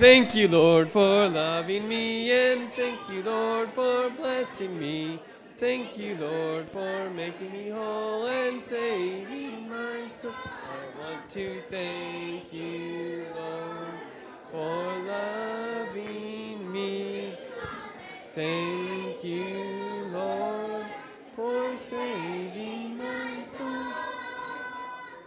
Thank you, Lord, for loving me, and thank you, Lord, for blessing me. Thank you, Lord, for making me whole and saving my soul. I want to thank you, Lord, for loving me. Thank you, Lord, for saving my soul.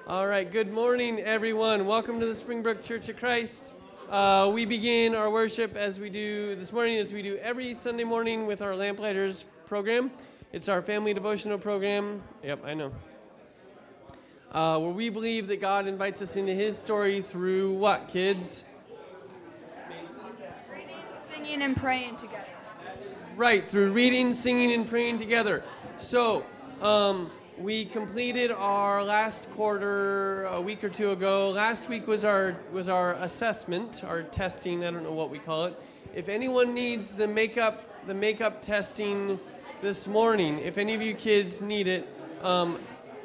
All right, good morning, everyone. Welcome to the Springbrook Church of Christ. Uh, we begin our worship as we do this morning, as we do every Sunday morning with our Lamplighters program. It's our family devotional program. Yep, I know. Uh, where we believe that God invites us into His story through what, kids? Reading, singing, and praying together. Right, through reading, singing, and praying together. So, um, we completed our last quarter a week or two ago. Last week was our was our assessment, our testing. I don't know what we call it. If anyone needs the makeup the makeup testing this morning, if any of you kids need it, um,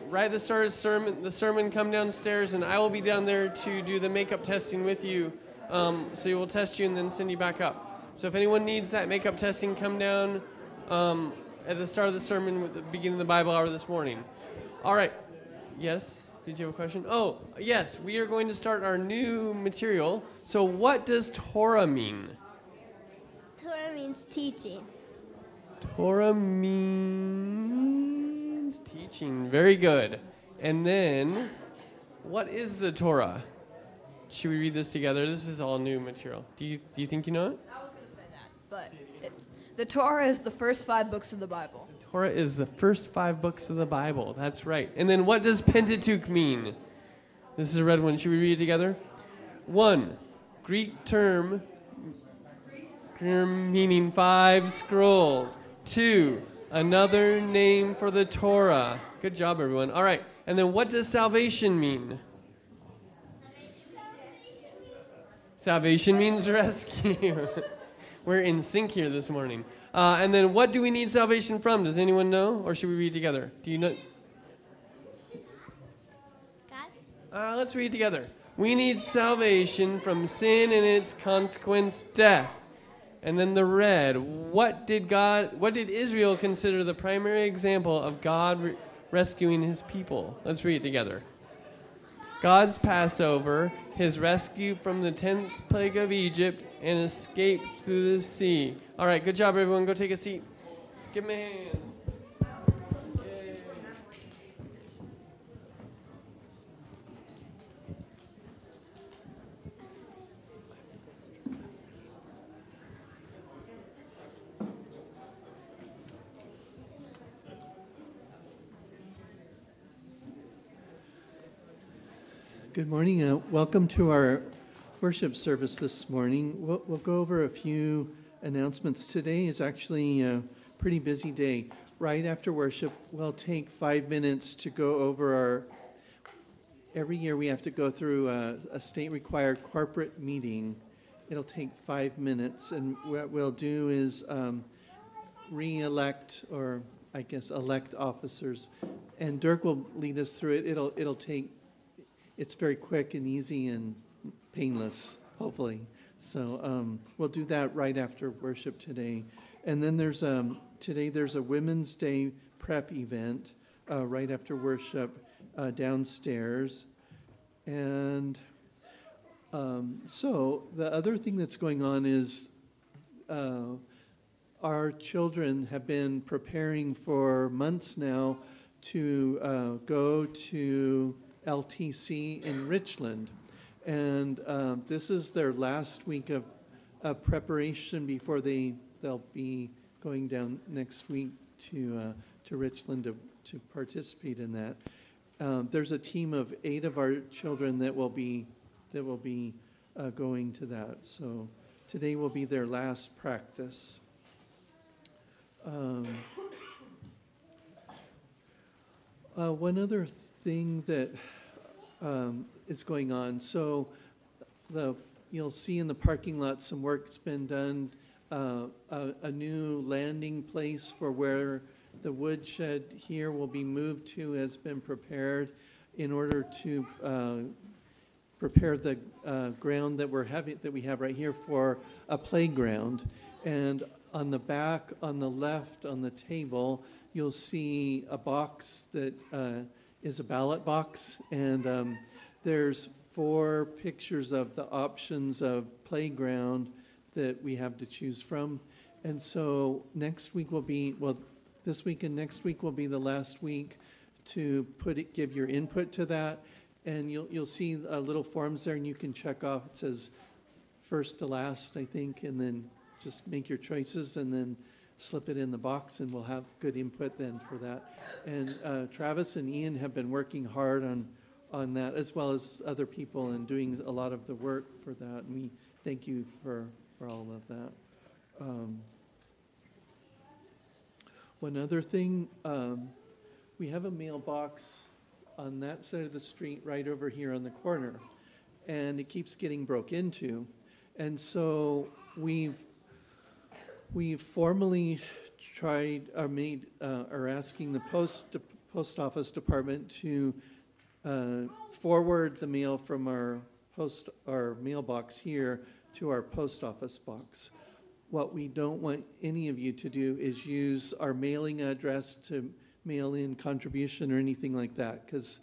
right at the start of sermon, the sermon, come downstairs, and I will be down there to do the makeup testing with you. Um, so we will test you and then send you back up. So if anyone needs that makeup testing, come down. Um, at the start of the sermon at the beginning of the Bible hour this morning. All right. Yes? Did you have a question? Oh, yes. We are going to start our new material. So, what does Torah mean? Torah means teaching. Torah means teaching. Very good. And then, what is the Torah? Should we read this together? This is all new material. Do you, do you think you know it? I was going to say that, but it, the Torah is the first five books of the Bible. The Torah is the first five books of the Bible. That's right. And then what does Pentateuch mean? This is a red one. Should we read it together? One, Greek term, term meaning five scrolls. Two, another name for the Torah. Good job, everyone. All right. And then what does salvation mean? Salvation means rescue. We're in sync here this morning. Uh, and then what do we need salvation from? Does anyone know? Or should we read together? Do you know? God? Uh, let's read together. We need salvation from sin and its consequence, death. And then the red. What did God? What did Israel consider the primary example of God re- rescuing His people? Let's read it together. God's Passover, His rescue from the tenth plague of Egypt, and escape through the sea. All right, good job, everyone. Go take a seat. Give me a hand. Good morning. Uh, welcome to our worship service this morning. We'll, we'll, go over a few announcements. Today is actually a pretty busy day. Right after worship, we'll take five minutes to go over our. Every year we have to go through a, a state required corporate meeting. It'll take five minutes, and what we'll do is um, re elect or I guess elect officers. And Dirk will lead us through it. It'll, it'll take it's very quick and easy and painless, hopefully. So um, we'll do that right after worship today. And then there's um, today there's a Women's Day prep event uh, right after worship uh, downstairs. And um, so the other thing that's going on is uh, our children have been preparing for months now to uh, go to LTC in Richland. And uh, this is their last week of, of preparation before they, they'll be going down next week to, uh, to Richland to, to participate in that. Um, there's a team of eight of our children that will be, that will be uh, going to that. So today will be their last practice. Um, uh, one other thing that um, is going on. So the, you'll see in the parking lot some work's been done, uh, a, a new landing place for where the woodshed here will be moved to has been prepared in order to uh, prepare the uh, ground that we're having, that we have right here for a playground. And on the back, on the left, on the table, you'll see a box that uh, is a ballot box. And um, there's four pictures of the options of playground that we have to choose from. And so next week will be, well, this week and next week will be the last week to put it, give your input to that. And you'll, you'll see uh, little forms there and you can check off, it says first to last, I think, and then just make your choices and then slip it in the box and we'll have good input then for that. And uh, Travis and Ian have been working hard on, on that as well as other people and doing a lot of the work for that. And we thank you for, for all of that. Um, One other thing, um, we have a mailbox on that side of the street, right over here on the corner, and it keeps getting broke into. And so we've, we've formally tried, or made, uh, are asking the post, post office department to uh, forward the mail from our post, our mailbox here to our post office box. What we don't want any of you to do is use our mailing address to mail in contribution or anything like that, because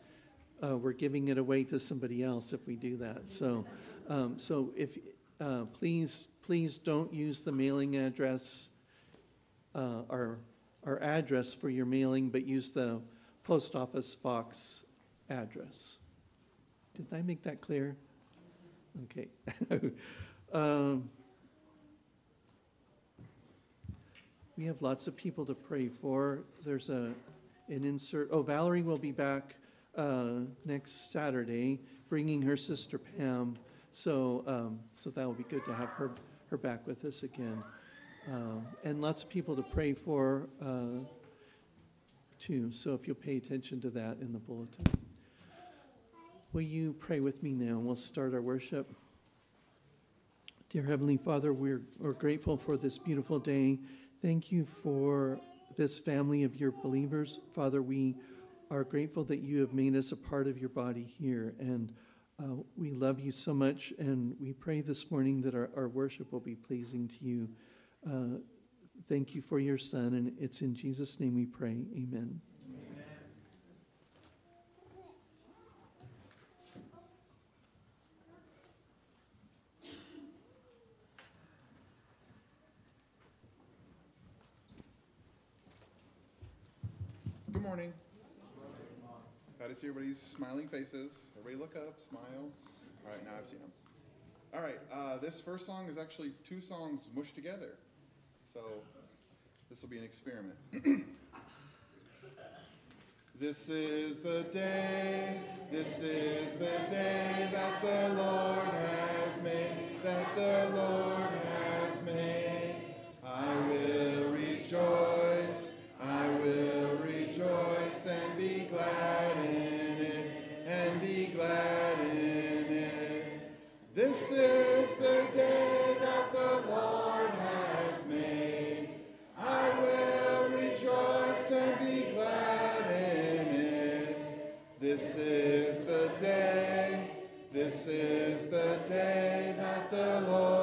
uh, we're giving it away to somebody else if we do that. So, um, so if, uh, please, please don't use the mailing address, uh, our, our address for your mailing, but use the post office box address. Did I make that clear? Okay. Um, We have lots of people to pray for. There's a, an insert, oh, Valerie will be back uh, next Saturday, bringing her sister Pam. So, um, so that will be good to have her, her back with us again. Um, And lots of people to pray for, uh, too. So if you'll pay attention to that in the bulletin. Will you pray with me now? We'll start our worship. Dear Heavenly Father, we're, we're grateful for this beautiful day. Thank you for this family of your believers. Father, we are grateful that you have made us a part of your body here. And uh, we love you so much. And we pray this morning that our, our worship will be pleasing to you. Uh, thank you for your Son. And it's in Jesus' name we pray. Amen. Morning. Glad to see everybody's smiling faces. Everybody look up, smile. All right, now I've seen them. All right, uh, this first song is actually two songs mushed together. So this will be an experiment. this is the day, this is the day that the Lord has made, that the Lord has made. I will rejoice, that the Lord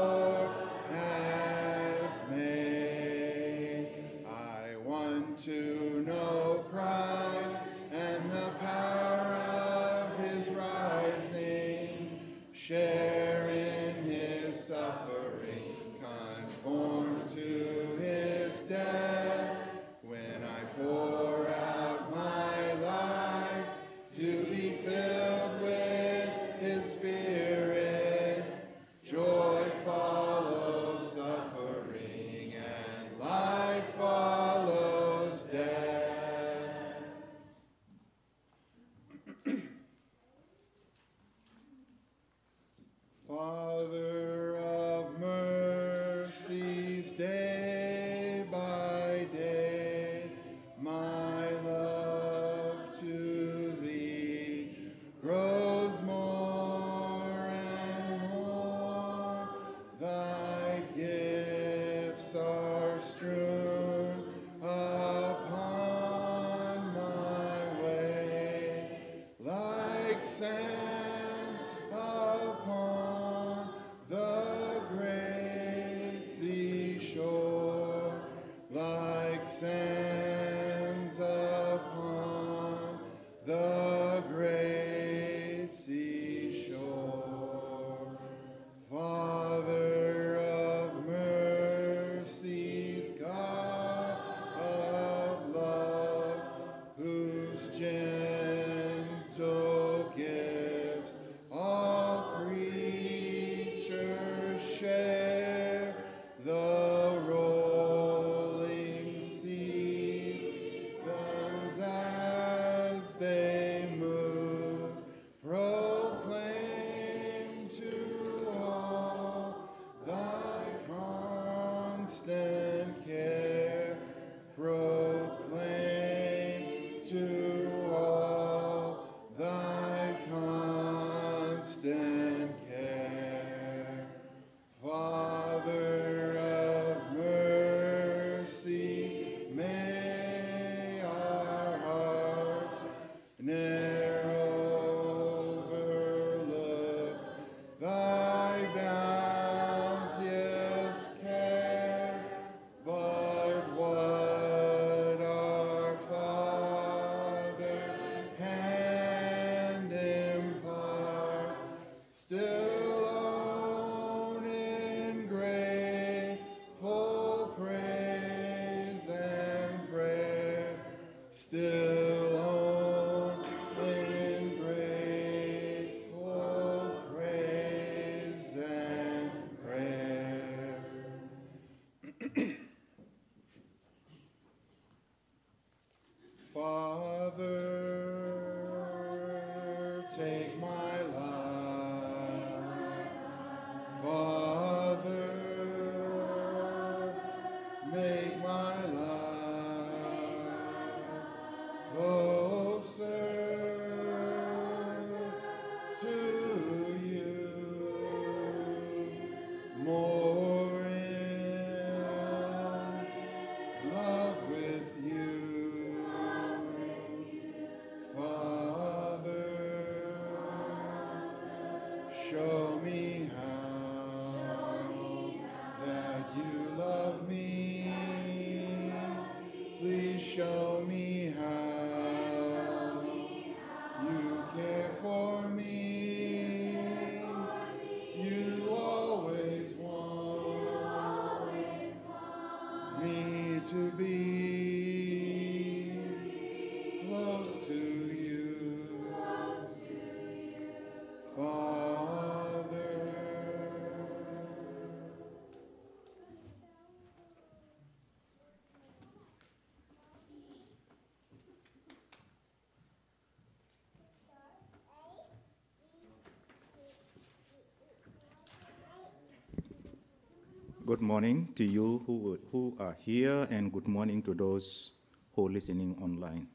Good morning to you who, who are here, and good morning to those who are listening online.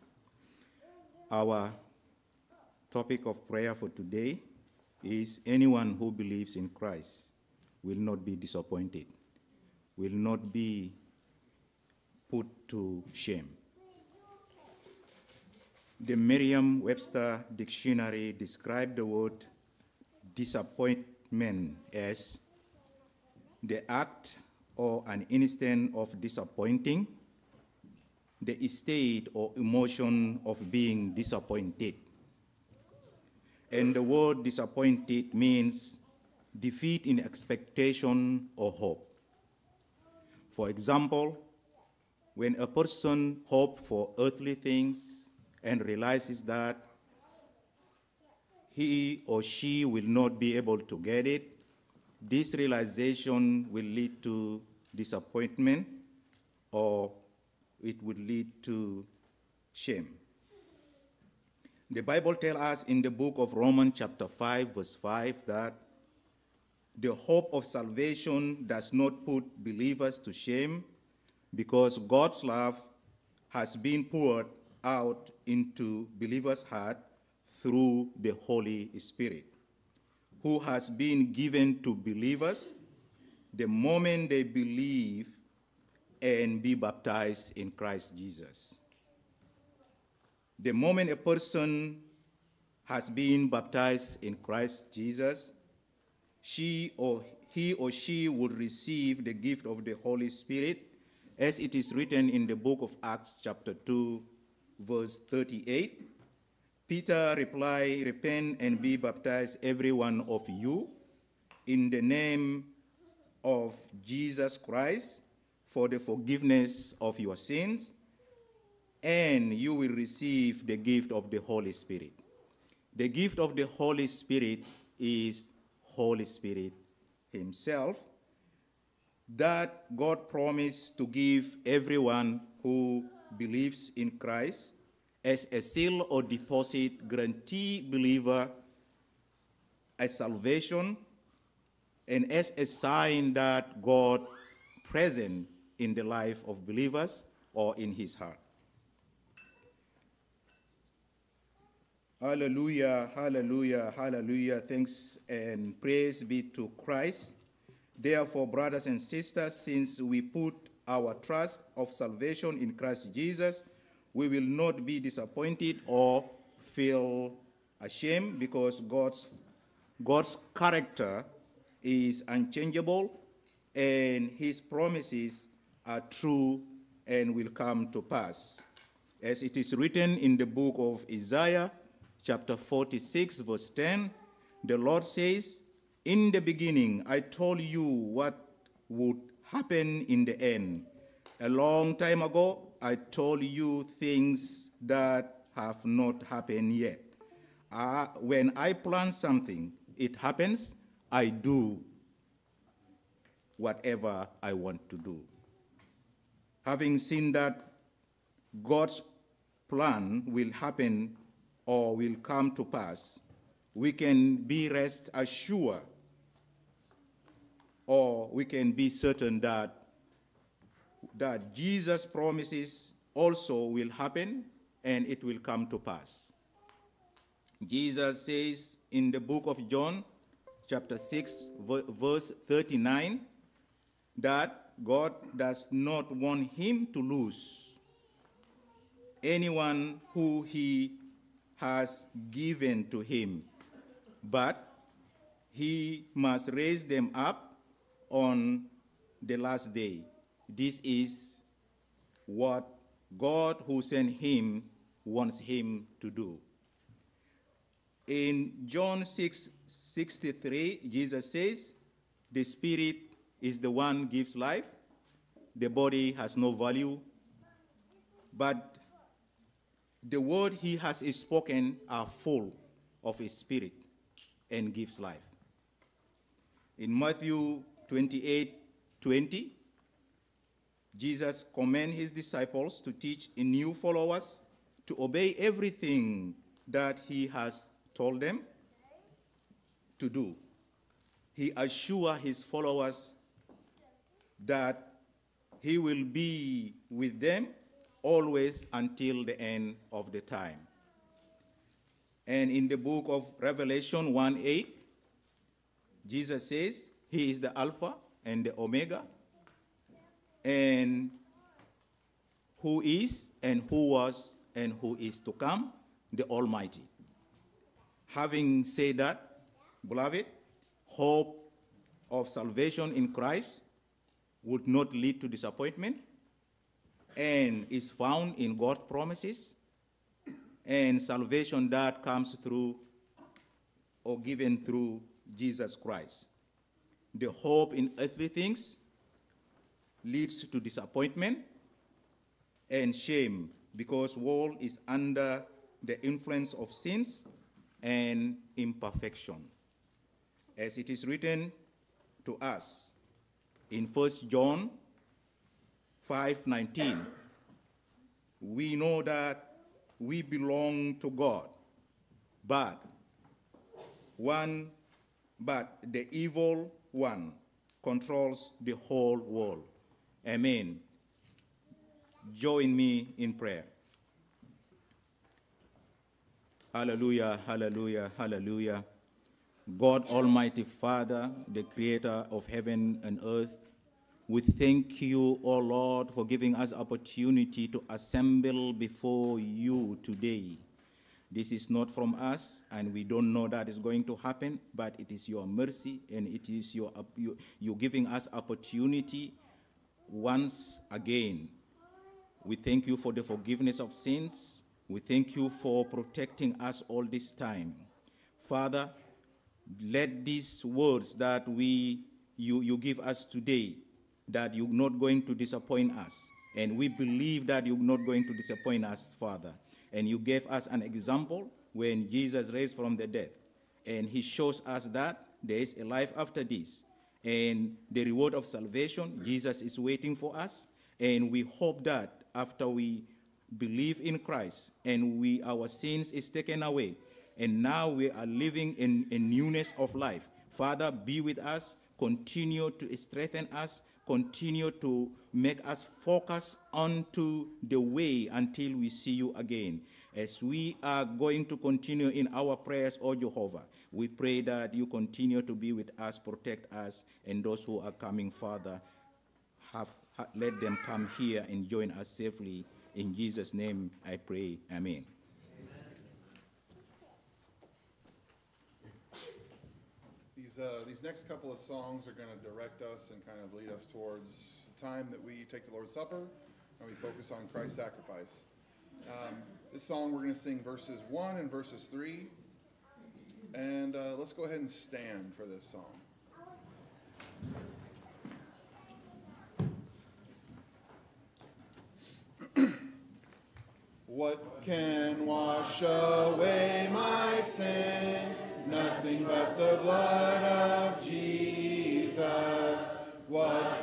Our topic of prayer for today is anyone who believes in Christ will not be disappointed, will not be put to shame. The Merriam Webster Dictionary described the word disappointment as the act or an instant of disappointing, the state or emotion of being disappointed. And the word disappointed means defeat in expectation or hope. For example, when a person hopes for earthly things and realizes that he or she will not be able to get it, this realization will lead to disappointment or it will lead to shame. The Bible tells us in the book of Romans, chapter 5, verse 5, that the hope of salvation does not put believers to shame because God's love has been poured out into believers' heart through the Holy Spirit, who has been given to believers the moment they believe and be baptized in Christ Jesus. The moment a person has been baptized in Christ Jesus, she or he or she will receive the gift of the Holy Spirit, as it is written in the book of Acts, chapter 2, verse 38. Peter replied, Repent and be baptized, every one of you, in the name of Jesus Christ for the forgiveness of your sins, and you will receive the gift of the Holy Spirit. The gift of the Holy Spirit is Holy Spirit Himself that God promised to give everyone who believes in Christ as a seal or deposit guarantee believer as salvation and as a sign that God present in the life of believers or in his heart. Hallelujah, hallelujah, hallelujah. Thanks and praise be to Christ. Therefore, brothers and sisters, since we put our trust of salvation in Christ Jesus, we will not be disappointed or feel ashamed because God's, God's character is unchangeable and his promises are true and will come to pass. As it is written in the book of Isaiah, chapter 46, verse 10, the Lord says, In the beginning I told you what would happen in the end. A long time ago, I told you things that have not happened yet. Uh, when I plan something, it happens, I do whatever I want to do. Having seen that God's plan will happen or will come to pass, we can be rest assured or we can be certain that that Jesus promises also will happen and it will come to pass. Jesus says in the book of John, chapter 6, verse 39, that God does not want him to lose anyone who he has given to him, but he must raise them up on the last day. This is what God who sent him wants him to do. In John 6 63, Jesus says, The Spirit is the one gives life, the body has no value, but the word he has spoken are full of his spirit and gives life. In Matthew 28 20, Jesus commanded his disciples to teach new followers to obey everything that he has told them to do. He assured his followers that he will be with them always until the end of the time. And in the book of Revelation 1 8, Jesus says, He is the Alpha and the Omega, and who is, and who was, and who is to come, the Almighty. Having said that, beloved, hope of salvation in Christ would not lead to disappointment and is found in God's promises and salvation that comes through or given through Jesus Christ. The hope in earthly things leads to disappointment and shame because world is under the influence of sins and imperfection. As it is written to us in 1 John 5:19, we know that we belong to God, but one but the evil one controls the whole world. Amen. Join me in prayer. Hallelujah, hallelujah, hallelujah. God Almighty Father, the creator of heaven and earth, we thank you, O oh Lord, for giving us opportunity to assemble before you today. This is not from us, and we don't know that is going to happen, but it is your mercy, and it is your, you, you giving us opportunity once again. We thank you for the forgiveness of sins, We thank you for protecting us all this time. Father, let these words that we you, you give us today that you're not going to disappoint us and we believe that you're not going to disappoint us father and you gave us an example when jesus raised from the dead and he shows us that there is a life after this and the reward of salvation mm. jesus is waiting for us and we hope that after we believe in christ and we our sins is taken away and now we are living in a newness of life. Father, be with us, continue to strengthen us, continue to make us focus onto the way until we see you again. As we are going to continue in our prayers, O Jehovah, we pray that you continue to be with us, protect us, and those who are coming, Father, have, ha- let them come here and join us safely. In Jesus' name I pray. Amen. These, uh, these next couple of songs are going to direct us and kind of lead us towards the time that we take the Lord's Supper and we focus on Christ's sacrifice. Um, this song, we're going to sing verses 1 and verses 3. And uh, let's go ahead and stand for this song. What can wash away my sin? Nothing but the blood of Jesus. What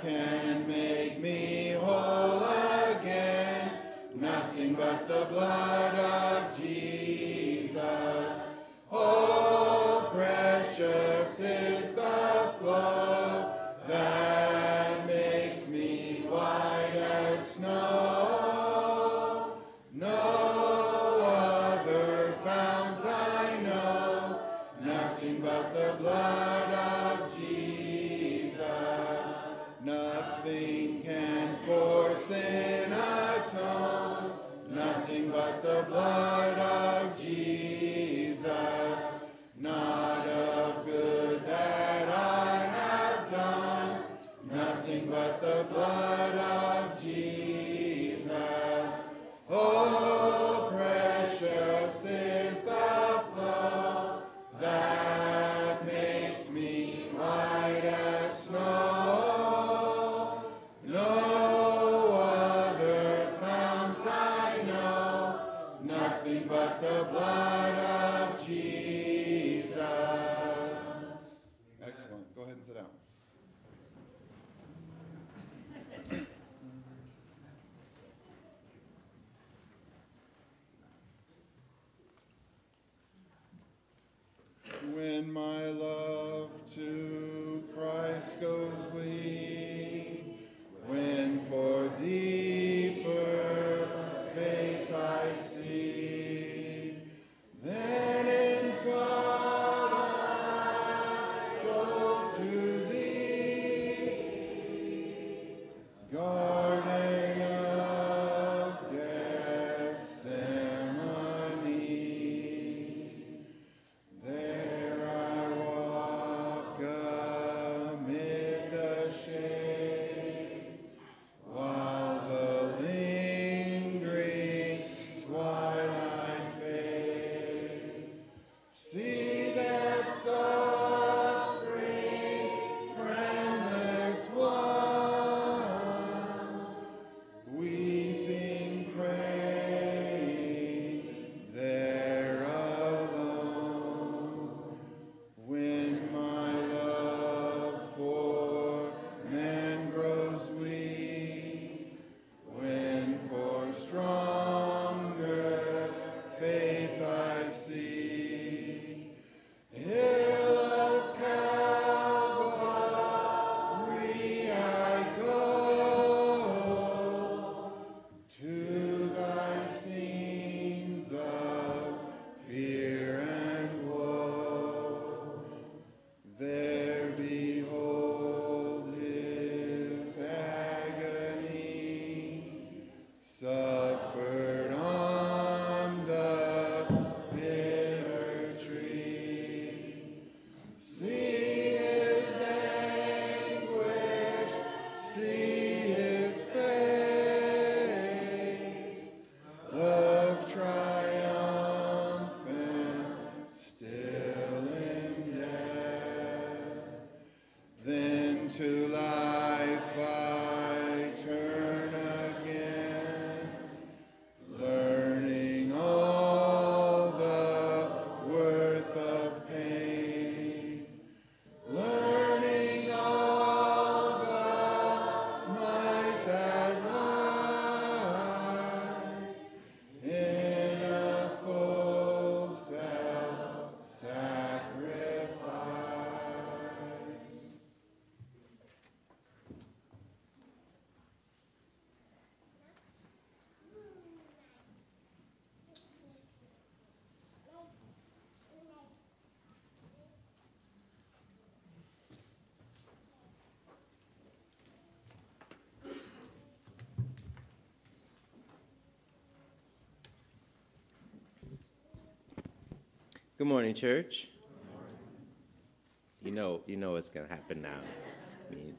Good morning, church. You know, you know what's gonna happen now. I mean,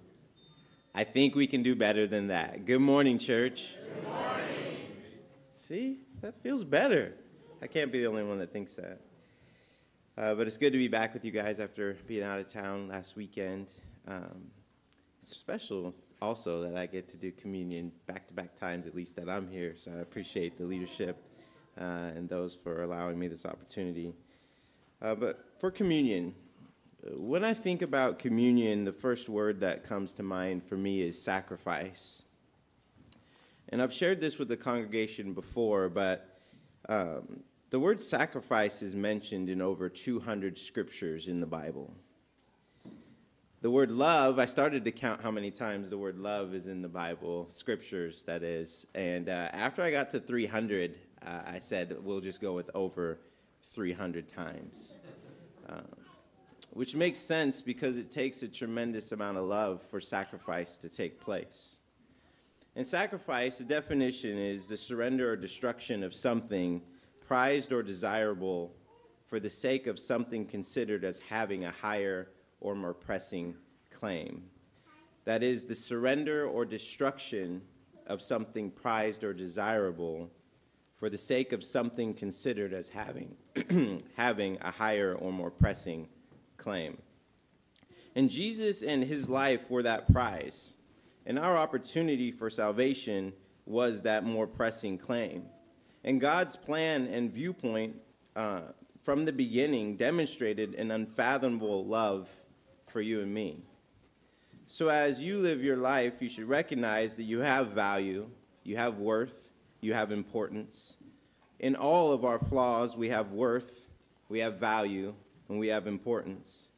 I think we can do better than that. Good morning, church. Good morning. See, that feels better. I can't be the only one that thinks that. Uh, but it's good to be back with you guys after being out of town last weekend. Um, it's special also that I get to do communion back to back times, at least that I'm here. So I appreciate the leadership uh, and those for allowing me this opportunity. Uh, but for communion, uh, when I think about communion, the first word that comes to mind for me is sacrifice. And I've shared this with the congregation before, but um, the word sacrifice is mentioned in over 200 scriptures in the Bible. The word love, I started to count how many times the word love is in the Bible, scriptures, that is. And uh, after I got to 300, uh, I said, we'll just go with over 300 times. Um, which makes sense because it takes a tremendous amount of love for sacrifice to take place. And sacrifice, the definition is the surrender or destruction of something prized or desirable for the sake of something considered as having a higher or more pressing claim. That is, the surrender or destruction of something prized or desirable for the sake of something considered as having, having a higher or more pressing claim. And Jesus and his life were that prize. And our opportunity for salvation was that more pressing claim. And God's plan and viewpoint uh, from the beginning demonstrated an unfathomable love for you and me. So as you live your life, you should recognize that you have value, you have worth, you have importance. In all of our flaws, we have worth, we have value, and we have importance.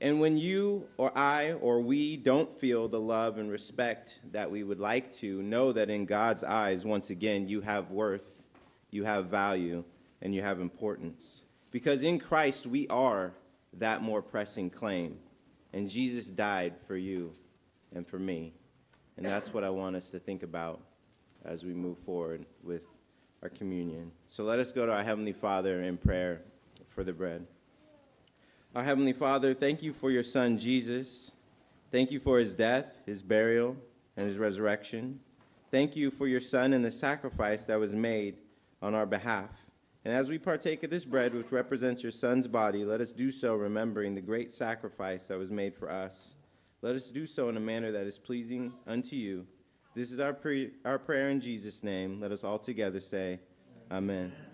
And when you or I or we don't feel the love and respect that we would like to, know that in God's eyes, once again, you have worth, you have value, and you have importance. Because in Christ, we are that more pressing claim. And Jesus died for you and for me. And that's what I want us to think about as we move forward with our communion. So let us go to our Heavenly Father in prayer for the bread. Our Heavenly Father, thank you for your Son, Jesus. Thank you for his death, his burial, and his resurrection. Thank you for your Son and the sacrifice that was made on our behalf. And as we partake of this bread, which represents your Son's body, let us do so remembering the great sacrifice that was made for us. Let us do so in a manner that is pleasing unto you. This is our, pre- our prayer in Jesus' name. Let us all together say, Amen. Amen.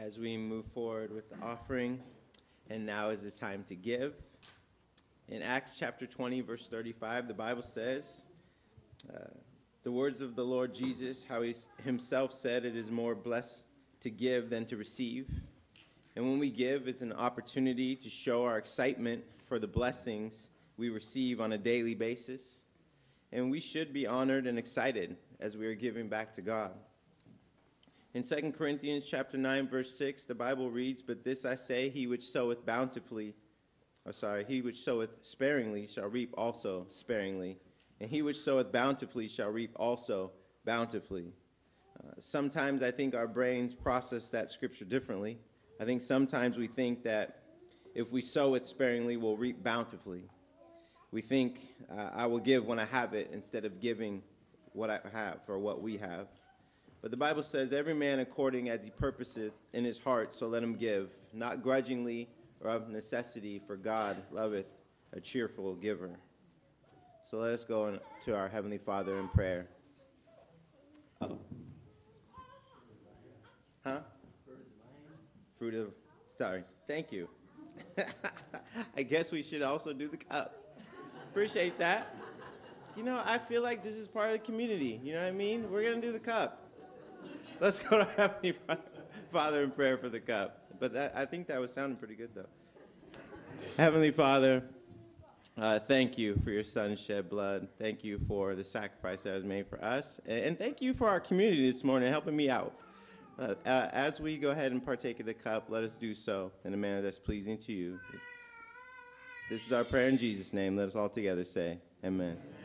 As we move forward with the offering. And now is the time to give. In Acts chapter 20, verse 35, the Bible says, uh, the words of the Lord Jesus, how he himself said, It is more blessed to give than to receive. And when we give, it's an opportunity to show our excitement for the blessings we receive on a daily basis. And we should be honored and excited as we are giving back to God. In 2 Corinthians chapter 9, verse 6, the Bible reads, But this I say, he which soweth bountifully, or sorry, he which soweth sparingly shall reap also sparingly, and he which soweth bountifully shall reap also bountifully. Uh, sometimes I think our brains process that scripture differently. I think sometimes we think that if we sow it sparingly, we'll reap bountifully. We think uh, I will give when I have it instead of giving what I have or what we have. But the Bible says, Every man according as he purposeth in his heart, so let him give, not grudgingly or of necessity, for God loveth a cheerful giver. So let us go to our Heavenly Father in prayer. Oh. Huh? Fruit of, sorry, thank you. I guess we should also do the cup. Appreciate that. You know, I feel like this is part of the community. You know what I mean? We're going to do the cup. Let's go to Heavenly Father in prayer for the cup. But that, I think that was sounding pretty good, though. Heavenly Father, uh, thank you for your son shed blood. Thank you for the sacrifice that was made for us. And, and thank you for our community this morning, helping me out. Uh, uh, as we go ahead and partake of the cup, let us do so in a manner that's pleasing to you. This is our prayer in Jesus' name. Let us all together say, Amen. Thank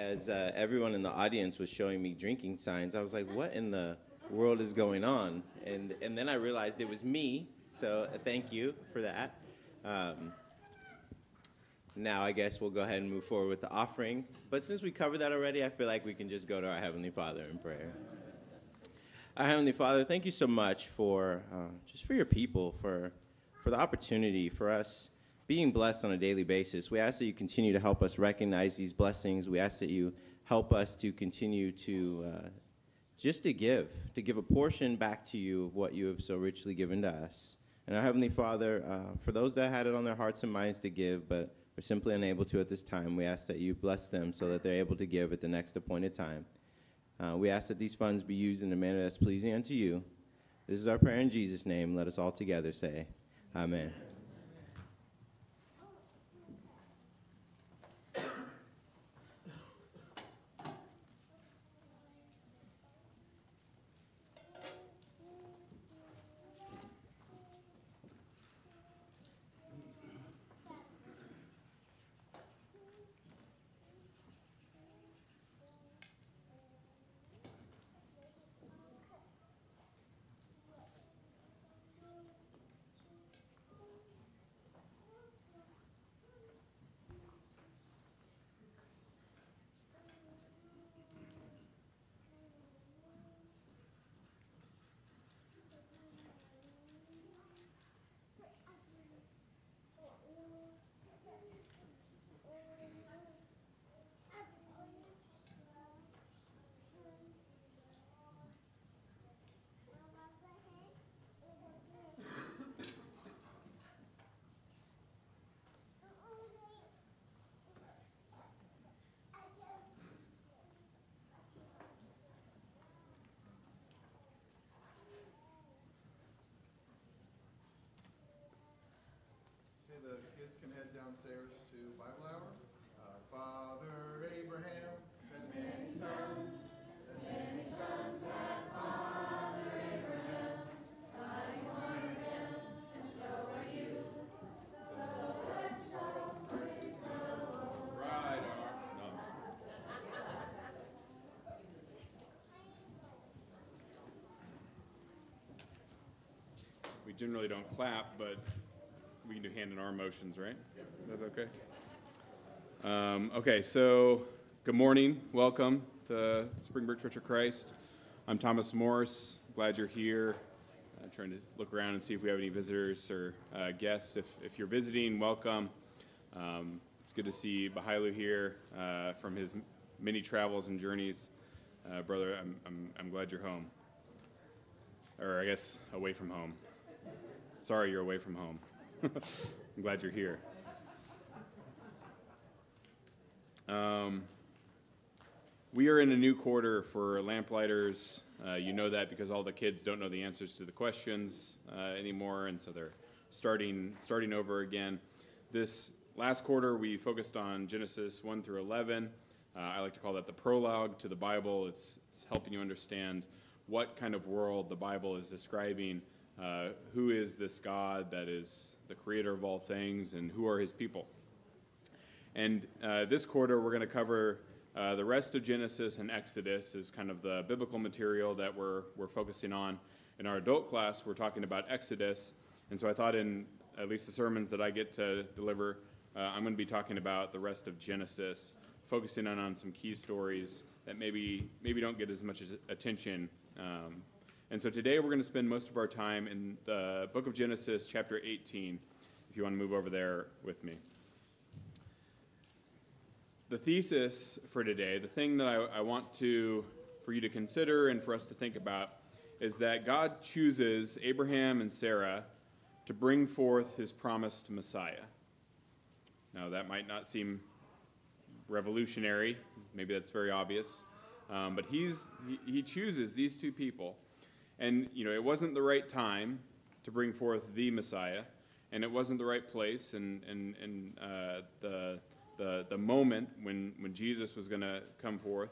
as uh, everyone in the audience was showing me drinking signs, I was like, what in the world is going on? And, and then I realized it was me, so uh, thank you for that. Um, now I guess we'll go ahead and move forward with the offering. But since we covered that already, I feel like we can just go to our Heavenly Father in prayer. Our Heavenly Father, thank you so much for uh, just for your people, for, for the opportunity for us being blessed on a daily basis. We ask that you continue to help us recognize these blessings. We ask that you help us to continue to uh, just to give, to give a portion back to you of what you have so richly given to us. And our Heavenly Father, uh, for those that had it on their hearts and minds to give, but are simply unable to at this time, we ask that you bless them so that they're able to give at the next appointed time. Uh, we ask that these funds be used in a manner that's pleasing unto you. This is our prayer in Jesus' name. Let us all together say, Amen. Okay, the kids can head downstairs to Bible hour. Our father Abraham had many sons. Right arm. No, I'm just- We generally don't clap, but we can do hand and arm motions, right? Is that okay? Um, okay, so good morning. Welcome to Springbrook Church of Christ. I'm Thomas Morris. Glad you're here. Uh, trying to look around and see if we have any visitors or uh, guests. If, if you're visiting, welcome. Um, it's good to see Bahailu here uh, from his many travels and journeys. Uh, brother, I'm, I'm, I'm glad you're home. Or I guess away from home. Sorry you're away from home. I'm glad you're here. Um, we are in a new quarter for Lamplighters. Uh, you know that because all the kids don't know the answers to the questions uh, anymore, and so they're starting starting over again. This last quarter, we focused on Genesis 1 through 11. Uh, I like to call that the prologue to the Bible. It's, it's helping you understand what kind of world the Bible is describing. Uh, who is this God that is the creator of all things, and who are his people? And uh, this quarter, we're going to cover uh, the rest of Genesis and Exodus is kind of the biblical material that we're, we're focusing on. In our adult class, we're talking about Exodus. And so I thought in at least the sermons that I get to deliver, uh, I'm going to be talking about the rest of Genesis, focusing on, on some key stories that maybe, maybe don't get as much attention. Um, and so today we're going to spend most of our time in the book of Genesis, chapter 18, if you want to move over there with me the thesis for today, the thing that I, I, want to for you to consider and for us to think about, is that God chooses Abraham and Sarah to bring forth His promised Messiah. Now that might not seem revolutionary, maybe that's very obvious, um, but he's he, he chooses these two people, and you know it wasn't the right time to bring forth the Messiah, and it wasn't the right place, and and and uh, the the, the moment when, when Jesus was going to come forth.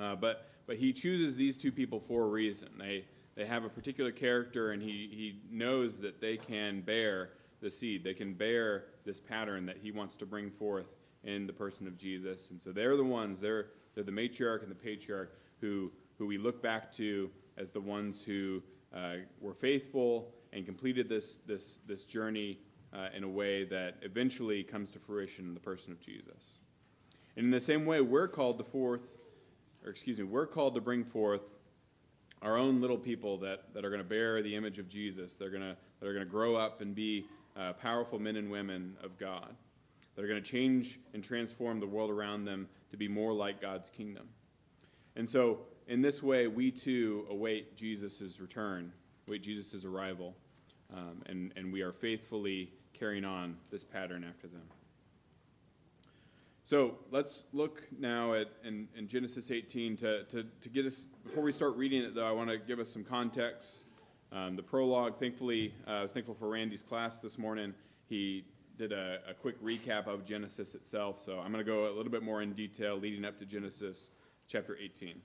Uh, but, but he chooses these two people for a reason. They, they have a particular character, and he, he knows that they can bear the seed. They can bear this pattern that he wants to bring forth in the person of Jesus. And so they're the ones, they're, they're the matriarch and the patriarch who, who we look back to as the ones who uh, were faithful and completed this, this, this journey uh, in a way that eventually comes to fruition in the person of Jesus. And in the same way, we're called to forth, or excuse me, we're called to bring forth our own little people that, that are going to bear the image of Jesus. They're going to, that are going to grow up and be uh, powerful men and women of God. that are going to change and transform the world around them to be more like God's kingdom. And so, in this way, we too await Jesus' return, await Jesus' arrival, um, and, and we are faithfully carrying on this pattern after them. So let's look now at in, in Genesis 18 to, to, to get us, before we start reading it though, I want to give us some context. Um, the prologue, thankfully, uh, I was thankful for Randy's class this morning. He did a, a quick recap of Genesis itself, so I'm going to go a little bit more in detail leading up to Genesis chapter 18.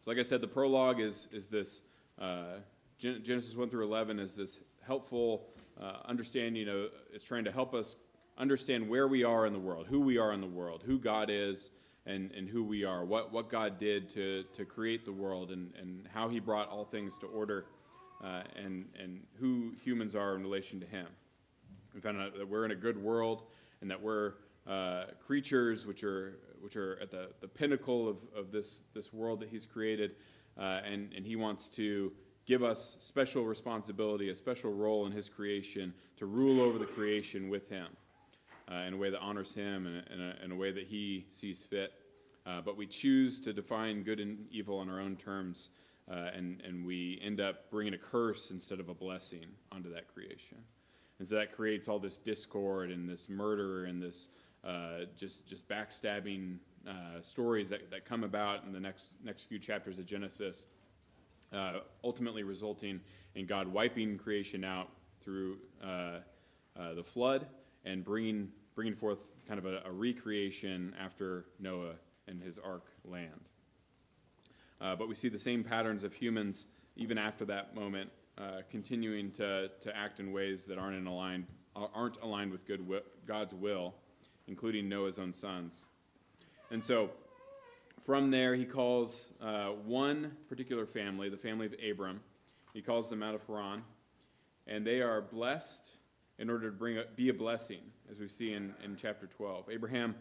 So like I said, the prologue is, is this, uh, Gen- Genesis 1 through 11 is this helpful uh, understanding of, it's trying to help us understand where we are in the world, who we are in the world, who God is, and, and who we are, what, what God did to, to create the world, and, and how He brought all things to order, uh, and, and who humans are in relation to Him. We found out that we're in a good world, and that we're uh, creatures which are, which are at the, the pinnacle of, of this, this world that He's created, uh, and, and He wants to give us special responsibility, a special role in His creation to rule over the creation with Him uh, in a way that honors him and in a, in a way that he sees fit. Uh, but we choose to define good and evil on our own terms, uh, and, and we end up bringing a curse instead of a blessing onto that creation. And so that creates all this discord and this murder and this uh, just, just backstabbing uh, stories that, that come about in the next, next few chapters of Genesis, uh, ultimately resulting in God wiping creation out through the flood and bringing, bringing forth kind of a, a recreation after Noah and his ark land. Uh, but we see the same patterns of humans even after that moment, uh, continuing to, to act in ways that aren't, in aligned, aren't aligned with good God's will, including Noah's own sons. And so from there, he calls uh, one particular family, the family of Abram. He calls them out of Haran, and they are blessed in order to bring a, be a blessing, as we see in, in chapter 12. Abraham,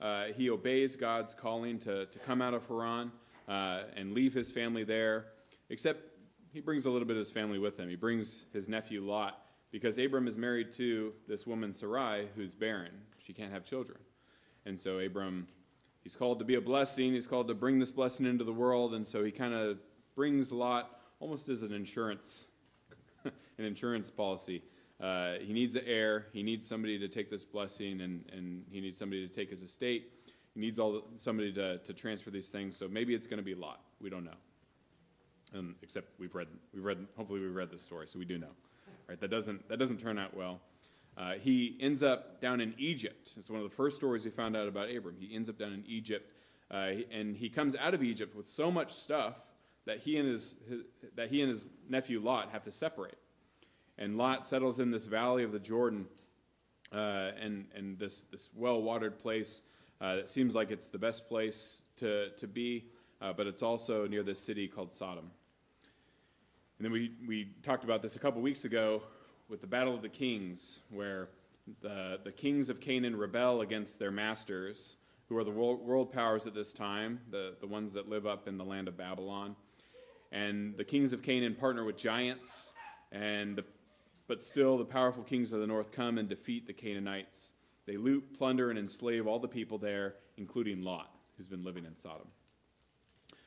uh, he obeys God's calling to, to come out of Haran uh, and leave his family there, except he brings a little bit of his family with him. He brings his nephew Lot, because Abram is married to this woman Sarai, who's barren. She can't have children. And so Abram, he's called to be a blessing. He's called to bring this blessing into the world. And so he kind of brings Lot almost as an insurance, an insurance policy. Uh, he needs an heir. He needs somebody to take this blessing, and, and he needs somebody to take his estate. He needs all the, somebody to, to transfer these things. So maybe it's going to be Lot. We don't know. Um, except we've read, we've read, hopefully we've read this story, so we do know. Right? That doesn't, that doesn't turn out well. Uh, he ends up down in Egypt. It's one of the first stories we found out about Abram. He ends up down in Egypt, uh, and he comes out of Egypt with so much stuff that he and his, his that he and his nephew Lot have to separate. And Lot settles in this valley of the Jordan uh, and, and this, this well watered place uh, that seems like it's the best place to, to be, uh, but it's also near this city called Sodom. And then we, we talked about this a couple weeks ago with the Battle of the Kings, where the, the kings of Canaan rebel against their masters, who are the world, world powers at this time, the, the ones that live up in the land of Babylon. And the kings of Canaan partner with giants, and the but still, the powerful kings of the north come and defeat the Canaanites. They loot, plunder, and enslave all the people there, including Lot, who's been living in Sodom.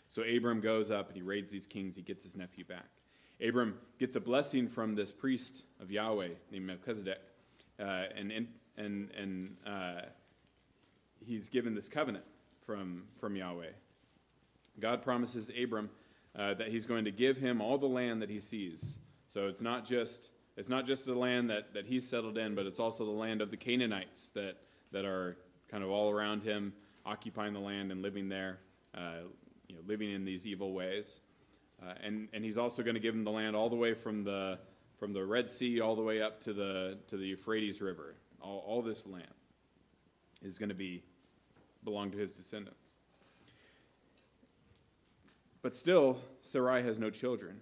So Abram goes up and he raids these kings. He gets his nephew back. Abram gets a blessing from this priest of Yahweh named Melchizedek, uh, and and and, and uh, he's given this covenant from from Yahweh. God promises Abram uh, that he's going to give him all the land that he sees. So it's not just it's not just the land that, that he's settled in, but it's also the land of the Canaanites that, that are kind of all around him, occupying the land and living there, uh, you know, living in these evil ways. Uh, and, and he's also going to give them the land all the way from the, from the Red Sea all the way up to the, to the Euphrates River. All, all this land is going to be belong to his descendants. But still, Sarai has no children.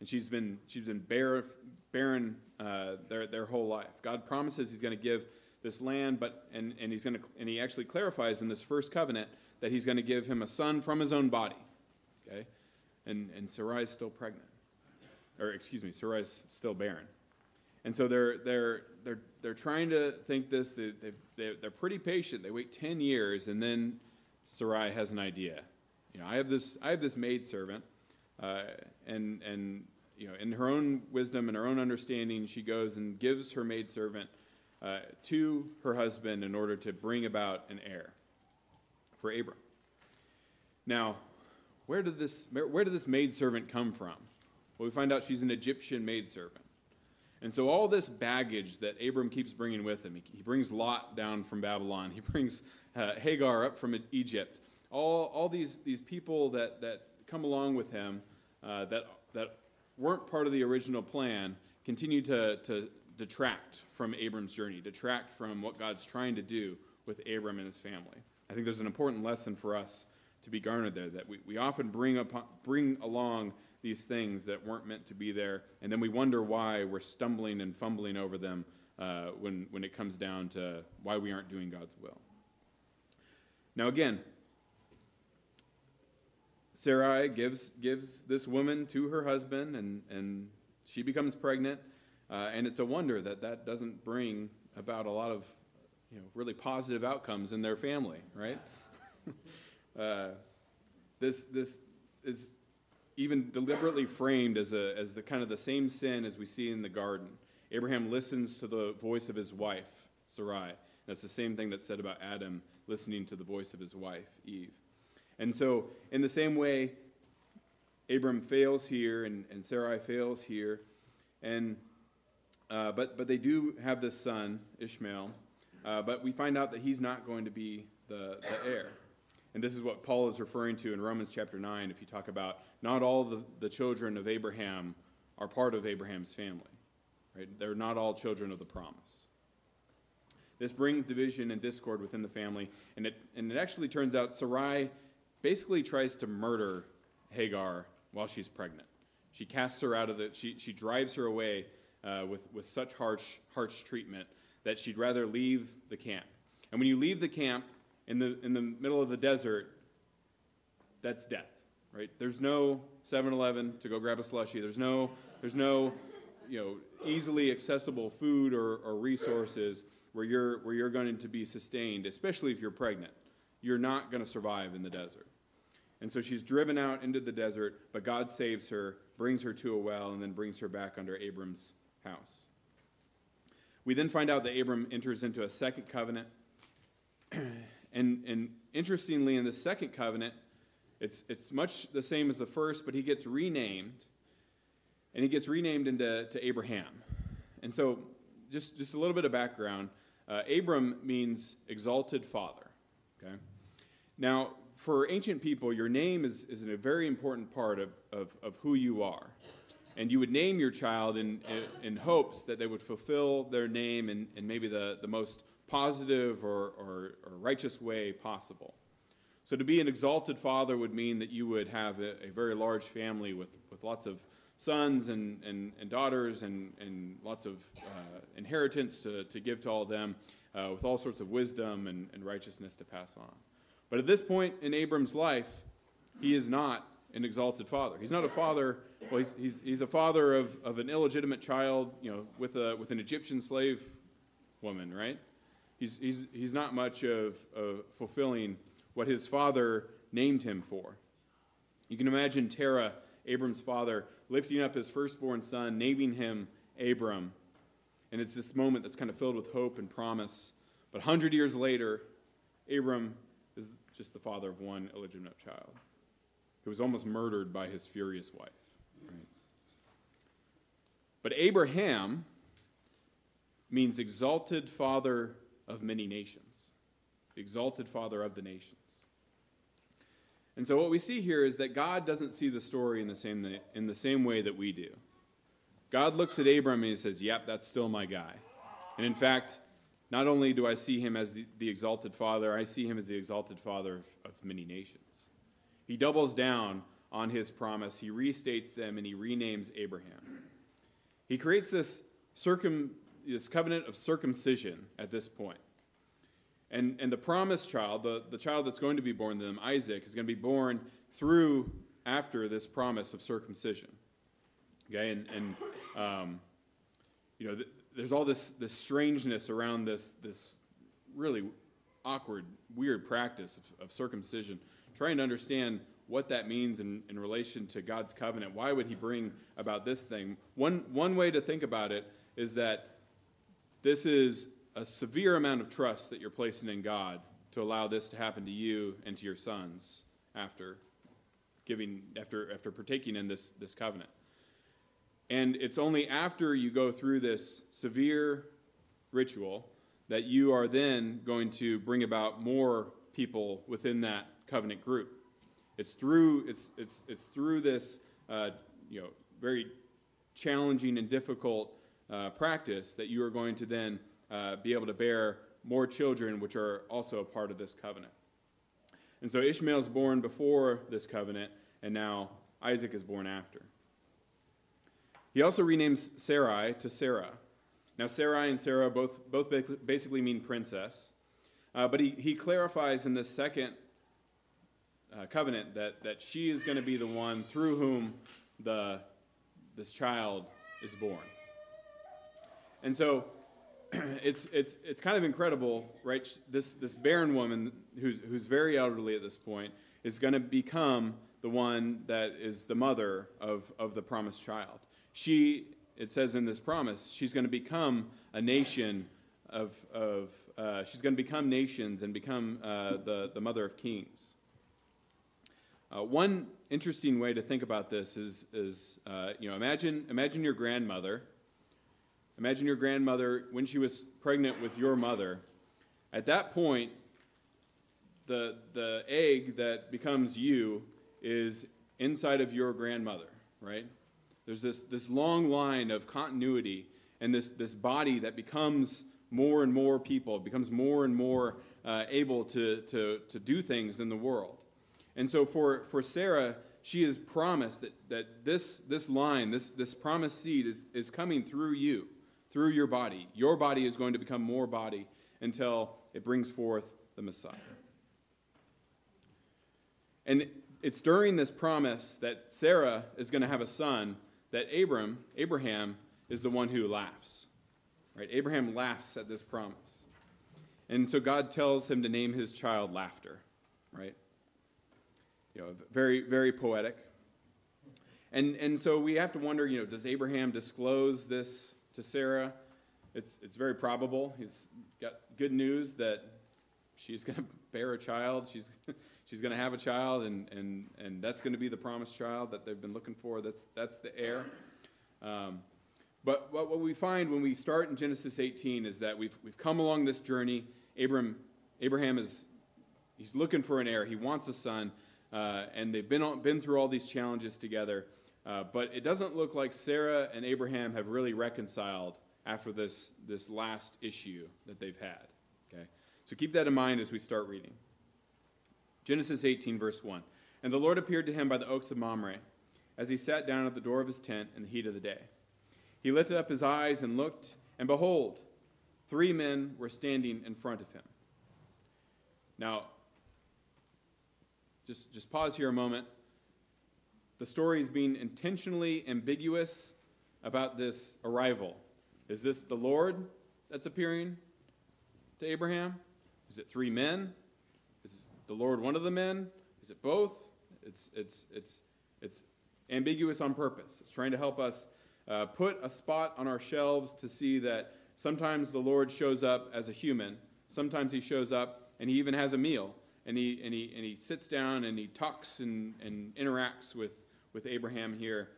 And she's been, she's been bare, barren uh, their, their whole life. God promises he's going to give this land, but, and, and, he's gonna, and he actually clarifies in this first covenant that he's going to give him a son from his own body. Okay? And, and Sarai's still pregnant. Or, excuse me, Sarai's still barren. And so they're, they're, they're, they're trying to think this. They, they, they're, pretty patient. They wait 10 years, and then Sarai has an idea. You know, I have this, I have this maidservant, uh, and, and, you know, in her own wisdom and her own understanding, she goes and gives her maidservant uh, to her husband in order to bring about an heir for Abram. Now, where did this, where did this maidservant come from? Well, we find out she's an Egyptian maidservant. And so all this baggage that Abram keeps bringing with him, he, brings Lot down from Babylon, he brings uh, Hagar up from Egypt, all, all these, these people that, that come along with him uh, that, that weren't part of the original plan continue to, to detract from Abram's journey, detract from what God's trying to do with Abram and his family. I think there's an important lesson for us to be garnered there that we, we often bring, upon, bring along these things that weren't meant to be there, and then we wonder why we're stumbling and fumbling over them uh, when, when it comes down to why we aren't doing God's will. Now, again, Sarai gives, gives this woman to her husband, and, and she becomes pregnant. Uh, and it's a wonder that that doesn't bring about a lot of you know, really positive outcomes in their family, right? Uh, this, this is even deliberately framed as, a, as the kind of the same sin as we see in the garden. Abraham listens to the voice of his wife, Sarai. That's the same thing that's said about Adam listening to the voice of his wife, Eve. And so, in the same way, Abram fails here and, and Sarai fails here. And, uh, but, but they do have this son, Ishmael. Uh, but we find out that he's not going to be the, the heir. And this is what Paul is referring to in Romans chapter 9 if you talk about not all the, the children of Abraham are part of Abraham's family. Right? They're not all children of the promise. This brings division and discord within the family, and it, and it actually turns out Sarai basically tries to murder Hagar while she's pregnant. She casts her out of the, she, she drives her away uh, with, with such harsh, harsh treatment that she'd rather leave the camp. And when you leave the camp in the, in the middle of the desert, that's death, right? There's no 7-Eleven to go grab a slushie. There's no, there's no you know, easily accessible food or, or resources where you're, where you're going to be sustained, especially if you're pregnant. You're not going to survive in the desert. And so she's driven out into the desert, but God saves her, brings her to a well, and then brings her back under Abram's house. We then find out that Abram enters into a second covenant. and, and interestingly, in the second covenant, it's, it's much the same as the first, but he gets renamed. And he gets renamed into to Abraham. And so, just, just a little bit of background uh, Abram means exalted father. Okay? Now, for ancient people, your name is, is a very important part of, of, of who you are. And you would name your child in, in, in hopes that they would fulfill their name and, in maybe the, the most positive or, or, or, righteous way possible. So, to be an exalted father would mean that you would have a, a very large family with, with lots of sons and, and, and daughters and, and lots of uh, inheritance to, to give to all of them, uh, with all sorts of wisdom and, and righteousness to pass on. But at this point in Abram's life, he is not an exalted father. He's not a father, well, he's, he's, he's a father of, of an illegitimate child, you know, with, a, with an Egyptian slave woman, right? He's, he's, he's not much of, of fulfilling what his father named him for. You can imagine Terah, Abram's father, lifting up his firstborn son, naming him Abram. And it's this moment that's kind of filled with hope and promise. But 100 years later, Abram is just the father of one illegitimate child who was almost murdered by his furious wife. Right? But Abraham means exalted father of many nations, The exalted father of the nations. And so what we see here is that God doesn't see the story in the same, in the same way that we do. God looks at Abram and he says, Yep, that's still my guy. And in fact, not only do I see him as the, the exalted father, I see him as the exalted father of, of many nations. He doubles down on his promise, he restates them, and he renames Abraham. He creates this, circum, this covenant of circumcision at this point. And, and the promised child, the, the child that's going to be born to them, Isaac, is going to be born through after this promise of circumcision. Okay, and, and um, you know, there's all this, this strangeness around this, this really awkward, weird practice of, of circumcision, trying to understand what that means in, in relation to God's covenant. Why would he bring about this thing? One, one way to think about it is that this is a severe amount of trust that you're placing in God to allow this to happen to you and to your sons after giving after after partaking in this this covenant. And it's only after you go through this severe ritual that you are then going to bring about more people within that covenant group. It's through it's it's it's through this uh, you know very challenging and difficult uh, practice that you are going to then uh, be able to bear more children, which are also a part of this covenant. And so Ishmael is born before this covenant, and now Isaac is born after. He also renames Sarai to Sarah. Now, Sarai and Sarah both, both basically mean princess, uh, but he, he clarifies in this second uh, covenant that, that she is going to be the one through whom the, this child is born. And so it's, it's, it's kind of incredible, right? This, this barren woman who's, who's very elderly at this point is going to become the one that is the mother of, of the promised child. She, it says in this promise, she's going to become a nation of, of uh, she's going to become nations and become uh, the, the mother of kings. Uh, one interesting way to think about this is, is uh, you know, imagine, imagine your grandmother Imagine your grandmother when she was pregnant with your mother. At that point, the, the egg that becomes you is inside of your grandmother, right? There's this, this long line of continuity and this, this body that becomes more and more people, becomes more and more uh, able to, to, to do things in the world. And so for, for Sarah, she is promised that, that this, this line, this, this promised seed is, is coming through you through your body. Your body is going to become more body until it brings forth the Messiah. And it's during this promise that Sarah is going to have a son that Abram, Abraham, is the one who laughs. Right? Abraham laughs at this promise. And so God tells him to name his child Laughter, right? You know, very, very poetic. And, and so we have to wonder, you know, does Abraham disclose this to Sarah. It's, it's very probable. He's got good news that she's going to bear a child. She's, she's going to have a child, and, and, and that's going to be the promised child that they've been looking for. That's, that's the heir. Um, but what, what we find when we start in Genesis 18 is that we've, we've come along this journey. Abram, Abraham is he's looking for an heir. He wants a son, uh, and they've been, been through all these challenges together. Uh, but it doesn't look like Sarah and Abraham have really reconciled after this, this last issue that they've had. Okay? So keep that in mind as we start reading. Genesis 18, verse 1. And the Lord appeared to him by the oaks of Mamre as he sat down at the door of his tent in the heat of the day. He lifted up his eyes and looked, and behold, three men were standing in front of him. Now, just, just pause here a moment the story is being intentionally ambiguous about this arrival. Is this the Lord that's appearing to Abraham? Is it three men? Is the Lord one of the men? Is it both? It's, it's, it's, it's ambiguous on purpose. It's trying to help us uh, put a spot on our shelves to see that sometimes the Lord shows up as a human, sometimes he shows up and he even has a meal, and he, and he, and he sits down and he talks and, and interacts with with Abraham here.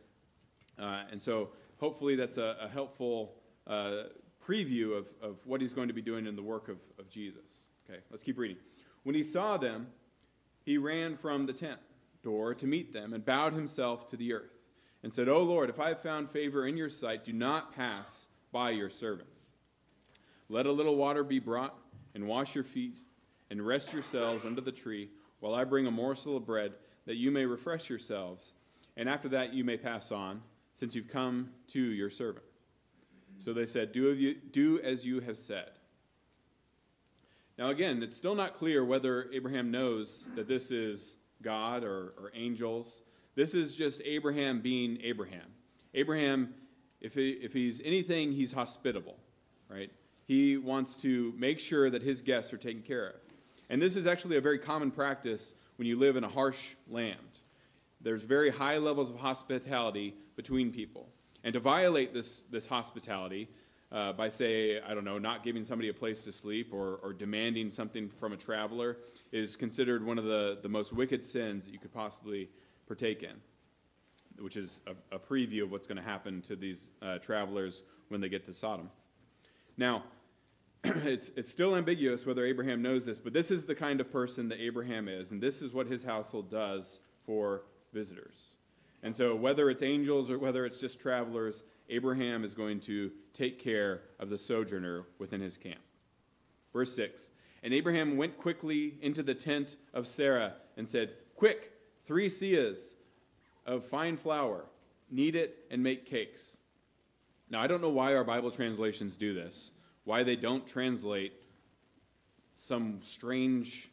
Uh, and so hopefully that's a, a helpful uh, preview of, of what he's going to be doing in the work of, of Jesus. Okay, let's keep reading. When he saw them, he ran from the tent door to meet them and bowed himself to the earth and said, O Lord, if I have found favor in your sight, do not pass by your servant. Let a little water be brought and wash your feet and rest yourselves under the tree while I bring a morsel of bread that you may refresh yourselves and after that you may pass on, since you've come to your servant. So they said, Do, you, do as you have said. Now, again, it's still not clear whether Abraham knows that this is God or, or angels. This is just Abraham being Abraham. Abraham, if, he, if he's anything, he's hospitable. right? He wants to make sure that his guests are taken care of. And this is actually a very common practice when you live in a harsh land. There's very high levels of hospitality between people. And to violate this, this hospitality uh, by, say, I don't know, not giving somebody a place to sleep or, or demanding something from a traveler is considered one of the, the most wicked sins that you could possibly partake in, which is a, a preview of what's going to happen to these uh, travelers when they get to Sodom. Now, it's, it's still ambiguous whether Abraham knows this, but this is the kind of person that Abraham is, and this is what his household does for visitors. And so, whether it's angels or whether it's just travelers, Abraham is going to take care of the sojourner within his camp. Verse 6 And Abraham went quickly into the tent of Sarah and said, Quick, three seahs of fine flour, knead it and make cakes. Now, I don't know why our Bible translations do this, why they don't translate some strange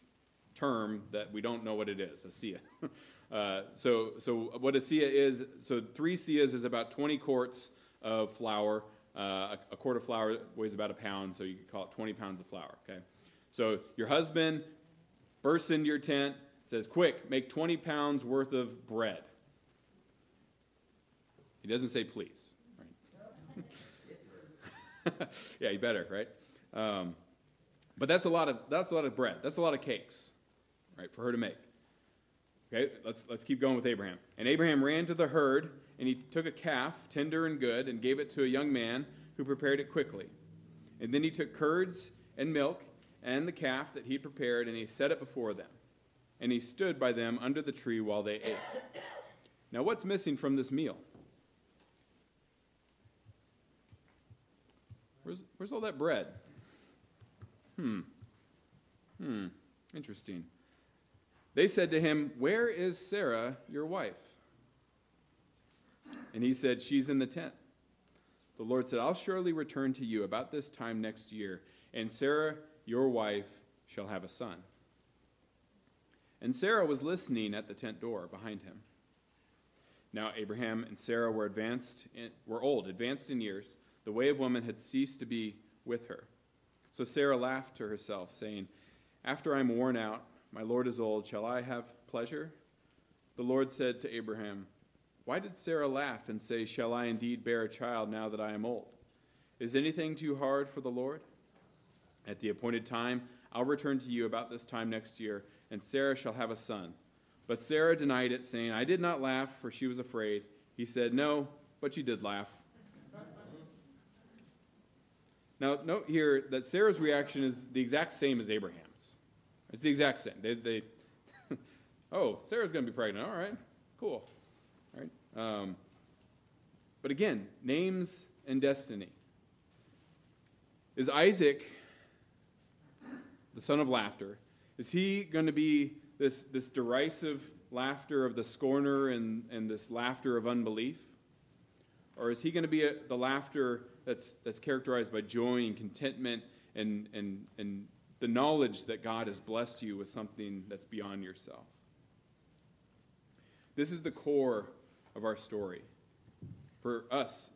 term that we don't know what it is, a seah. Uh, so, so what a seah is, so three seahs is about 20 quarts of flour. Uh, a, a, quart of flour weighs about a pound, so you could call it 20 pounds of flour, okay? So your husband bursts into your tent, says, quick, make 20 pounds worth of bread. He doesn't say please, right? yeah, you better, right? Um, but that's a lot of that's a lot of bread. That's a lot of cakes, right, for her to make. Okay, let's, let's keep going with Abraham. And Abraham ran to the herd, and he took a calf, tender and good, and gave it to a young man who prepared it quickly. And then he took curds and milk and the calf that he prepared, and he set it before them. And he stood by them under the tree while they ate. Now, what's missing from this meal? Where's, where's all that bread? Hmm. Hmm. Interesting. They said to him, Where is Sarah, your wife? And he said, She's in the tent. The Lord said, I'll surely return to you about this time next year, and Sarah, your wife, shall have a son. And Sarah was listening at the tent door behind him. Now Abraham and Sarah were advanced in, were old, advanced in years. The way of woman had ceased to be with her. So Sarah laughed to herself, saying, After I'm worn out, my Lord is old. Shall I have pleasure? The Lord said to Abraham, Why did Sarah laugh and say, Shall I indeed bear a child now that I am old? Is anything too hard for the Lord? At the appointed time, I'll return to you about this time next year, and Sarah shall have a son. But Sarah denied it, saying, I did not laugh, for she was afraid. He said, No, but you did laugh. now, note here that Sarah's reaction is the exact same as Abraham's. It's the exact same. They, they oh, Sarah's going to be pregnant. All right, cool. All right. Um, but again, names and destiny. Is Isaac, the son of laughter, is he going to be this, this derisive laughter of the scorner and, and this laughter of unbelief? Or is he going to be a, the laughter that's, that's characterized by joy and contentment and, and, and the knowledge that God has blessed you with something that's beyond yourself. This is the core of our story, for us,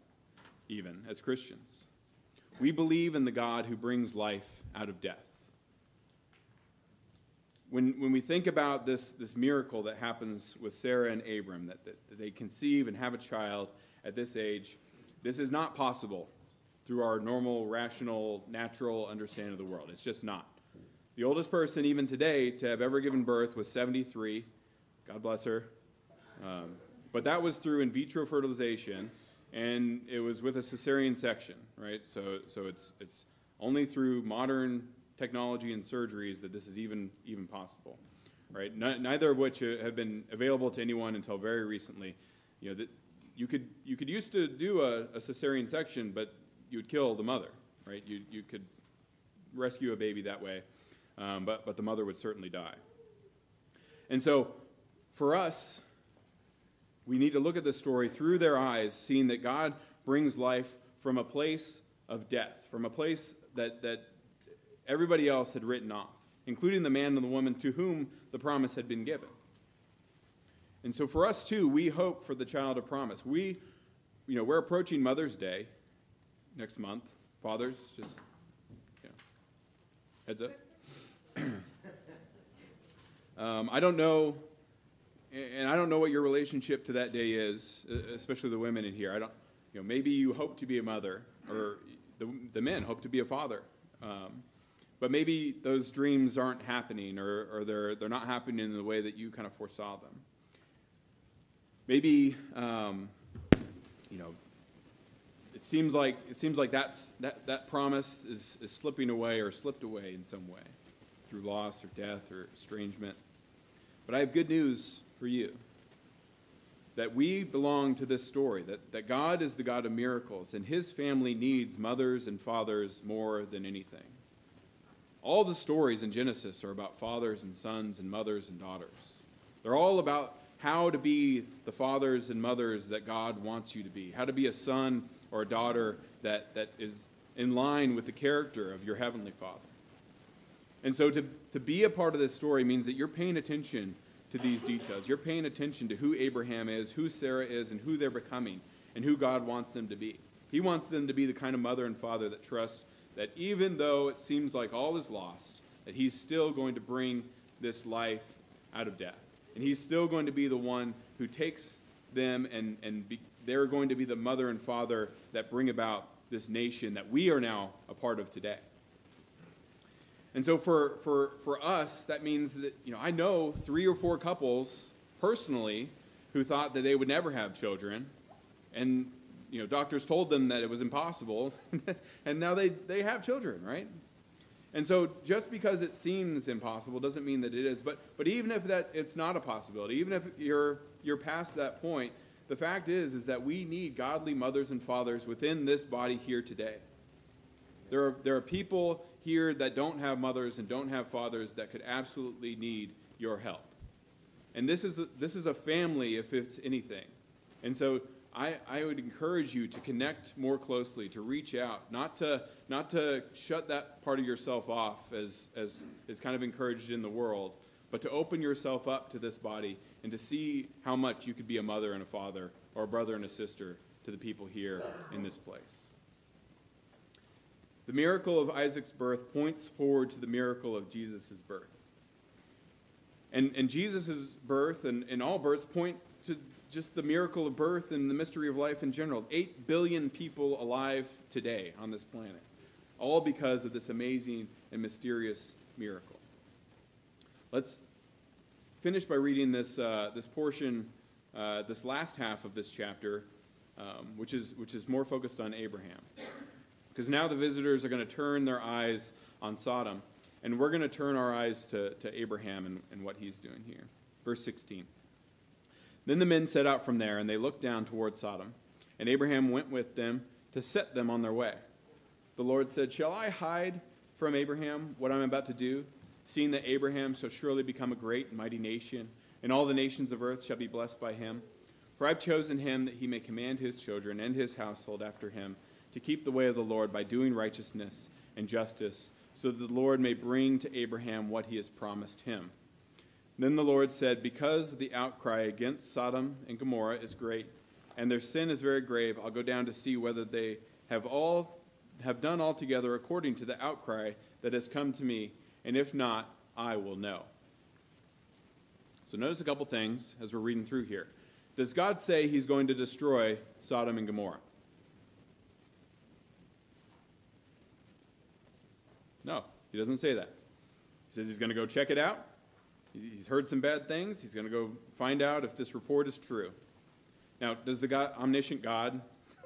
even as Christians. We believe in the God who brings life out of death. When, when we think about this, this miracle that happens with Sarah and Abram, that, that, that they conceive and have a child at this age, this is not possible through our normal, rational, natural understanding of the world. It's just not. The oldest person, even today, to have ever given birth was 73. God bless her. Um, but that was through in vitro fertilization, and it was with a cesarean section, right? So, so it's, it's only through modern technology and surgeries that this is even, even possible, right? N- neither of which have been available to anyone until very recently. You know, that you could, you could used to do a, a cesarean section, but you would kill the mother, right? You, you could rescue a baby that way um, but, but the mother would certainly die. And so, for us, we need to look at this story through their eyes, seeing that God brings life from a place of death, from a place that, that everybody else had written off, including the man and the woman to whom the promise had been given. And so for us too, we hope for the child of promise. We, you know, we're approaching Mother's Day next month, Fathers, just yeah. heads up. um, I don't know, and I don't know what your relationship to that day is, especially the women in here. I don't, you know, maybe you hope to be a mother, or the, the men hope to be a father. Um, but maybe those dreams aren't happening, or, or they're, they're not happening in the way that you kind of foresaw them. Maybe, um, you know, it seems like it seems like that's that, that promise is, is slipping away or slipped away in some way through loss or death or estrangement. But I have good news for you that we belong to this story, that, that God is the God of miracles, and his family needs mothers and fathers more than anything. All the stories in Genesis are about fathers and sons and mothers and daughters. They're all about how to be the fathers and mothers that God wants you to be, how to be a son or a daughter that, that is in line with the character of your Heavenly Father. And so to, to be a part of this story means that you're paying attention to these details. You're paying attention to who Abraham is, who Sarah is, and who they're becoming, and who God wants them to be. He wants them to be the kind of mother and father that trust that even though it seems like all is lost, that He's still going to bring this life out of death. And He's still going to be the one who takes them, and, and be, they're going to be the mother and father that bring about this nation that we are now a part of today. And so for, for, for us, that means that, you know, I know three or four couples personally who thought that they would never have children. And, you know, doctors told them that it was impossible. and now they, they have children, right? And so just because it seems impossible doesn't mean that it is. But, but even if that it's not a possibility, even if you're, you're past that point, the fact is, is that we need godly mothers and fathers within this body here today. There are, there are people here that don't have mothers and don't have fathers that could absolutely need your help. And this is, this is a family if it's anything. And so I, I would encourage you to connect more closely, to reach out, not to, not to shut that part of yourself off as, as is kind of encouraged in the world, but to open yourself up to this body and to see how much you could be a mother and a father or a brother and a sister to the people here in this place. The miracle of Isaac's birth points forward to the miracle of Jesus' birth. And, and Jesus' birth and, and all births point to just the miracle of birth and the mystery of life in general. Eight billion people alive today on this planet, all because of this amazing and mysterious miracle. Let's finish by reading this, uh, this portion, uh, this last half of this chapter, um, which, is, which is more focused on Abraham. Because now the visitors are going to turn their eyes on Sodom, and we're going to turn our eyes to, to Abraham and, and what he's doing here. Verse 16. Then the men set out from there, and they looked down toward Sodom. And Abraham went with them to set them on their way. The Lord said, Shall I hide from Abraham what I'm about to do, seeing that Abraham shall surely become a great and mighty nation, and all the nations of earth shall be blessed by him? For I've chosen him that he may command his children and his household after him to keep the way of the Lord by doing righteousness and justice, so that the Lord may bring to Abraham what he has promised him. Then the Lord said, Because the outcry against Sodom and Gomorrah is great, and their sin is very grave, I'll go down to see whether they have all have done altogether according to the outcry that has come to me, and if not, I will know. So notice a couple things as we're reading through here. Does God say he's going to destroy Sodom and Gomorrah? No, he doesn't say that. He says he's going to go check it out. He's heard some bad things. He's going to go find out if this report is true. Now, does the God, omniscient God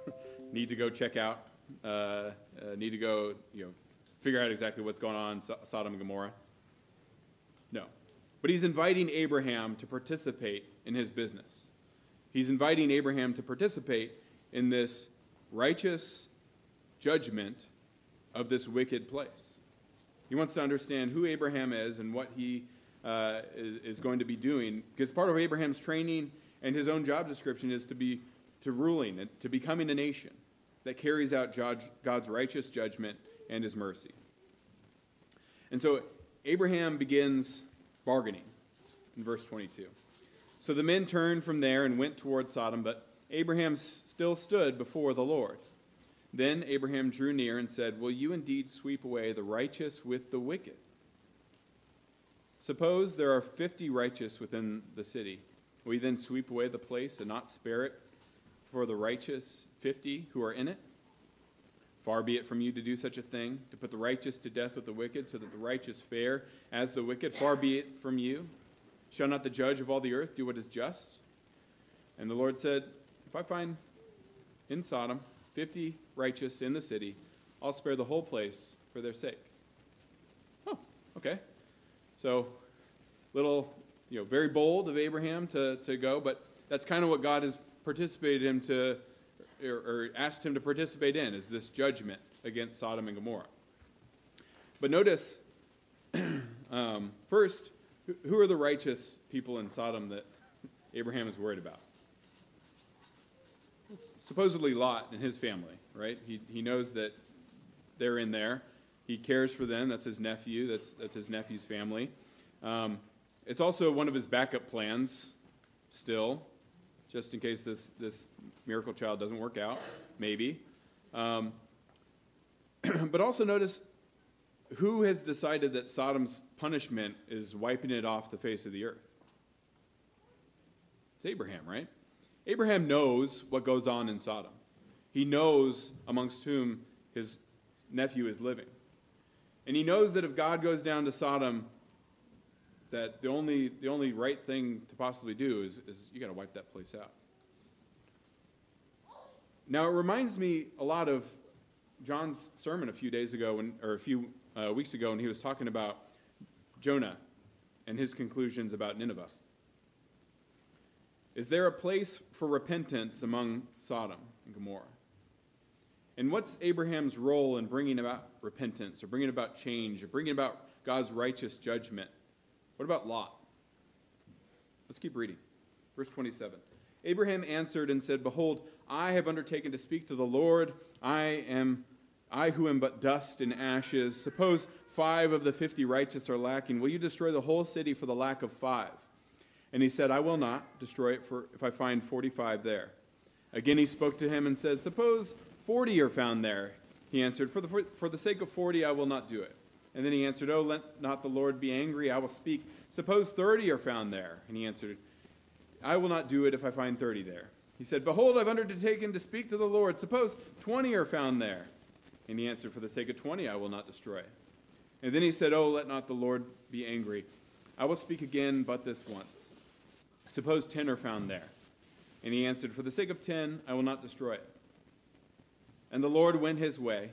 need to go check out, uh, uh, need to go, you know, figure out exactly what's going on in so- Sodom and Gomorrah? No. But he's inviting Abraham to participate in his business. He's inviting Abraham to participate in this righteous judgment of this wicked place. He wants to understand who Abraham is and what he uh, is, is going to be doing, because part of Abraham's training and his own job description is to be to ruling to becoming a nation that carries out God's righteous judgment and his mercy. And so Abraham begins bargaining in verse 22. So the men turned from there and went toward Sodom, but Abraham still stood before the Lord. Then Abraham drew near and said, Will you indeed sweep away the righteous with the wicked? Suppose there are fifty righteous within the city. Will you then sweep away the place and not spare it for the righteous fifty who are in it? Far be it from you to do such a thing, to put the righteous to death with the wicked, so that the righteous fare as the wicked. Far be it from you. Shall not the judge of all the earth do what is just? And the Lord said, If I find in Sodom fifty righteous in the city, I'll spare the whole place for their sake. Oh, okay. So, little, you know, very bold of Abraham to, to go, but that's kind of what God has participated him to, or, or asked him to participate in, is this judgment against Sodom and Gomorrah. But notice, um, first, who are the righteous people in Sodom that Abraham is worried about? Supposedly Lot and his family, right? He, he knows that they're in there. He cares for them. That's his nephew. That's, that's his nephew's family. Um, it's also one of his backup plans, still, just in case this, this miracle child doesn't work out, maybe. Um, but also notice who has decided that Sodom's punishment is wiping it off the face of the earth? It's Abraham, right? Abraham knows what goes on in Sodom. He knows amongst whom his nephew is living. And he knows that if God goes down to Sodom, that the only, the only right thing to possibly do is, is you got to wipe that place out. Now, it reminds me a lot of John's sermon a few days ago, when, or a few uh, weeks ago, when he was talking about Jonah and his conclusions about Nineveh. Is there a place for repentance among Sodom and Gomorrah? And what's Abraham's role in bringing about repentance or bringing about change or bringing about God's righteous judgment? What about Lot? Let's keep reading. Verse 27. Abraham answered and said, Behold, I have undertaken to speak to the Lord. I am I who am but dust and ashes. Suppose five of the fifty righteous are lacking. Will you destroy the whole city for the lack of five? And he said, I will not destroy it for if I find forty five there. Again he spoke to him and said, Suppose forty are found there. He answered, For the, for, for the sake of forty I will not do it. And then he answered, Oh, let not the Lord be angry, I will speak. Suppose thirty are found there. And he answered, I will not do it if I find thirty there. He said, Behold, I've undertaken to speak to the Lord. Suppose twenty are found there. And he answered, For the sake of twenty, I will not destroy. And then he said, Oh, let not the Lord be angry. I will speak again, but this once. Suppose ten are found there. And he answered, For the sake of ten, I will not destroy it. And the Lord went his way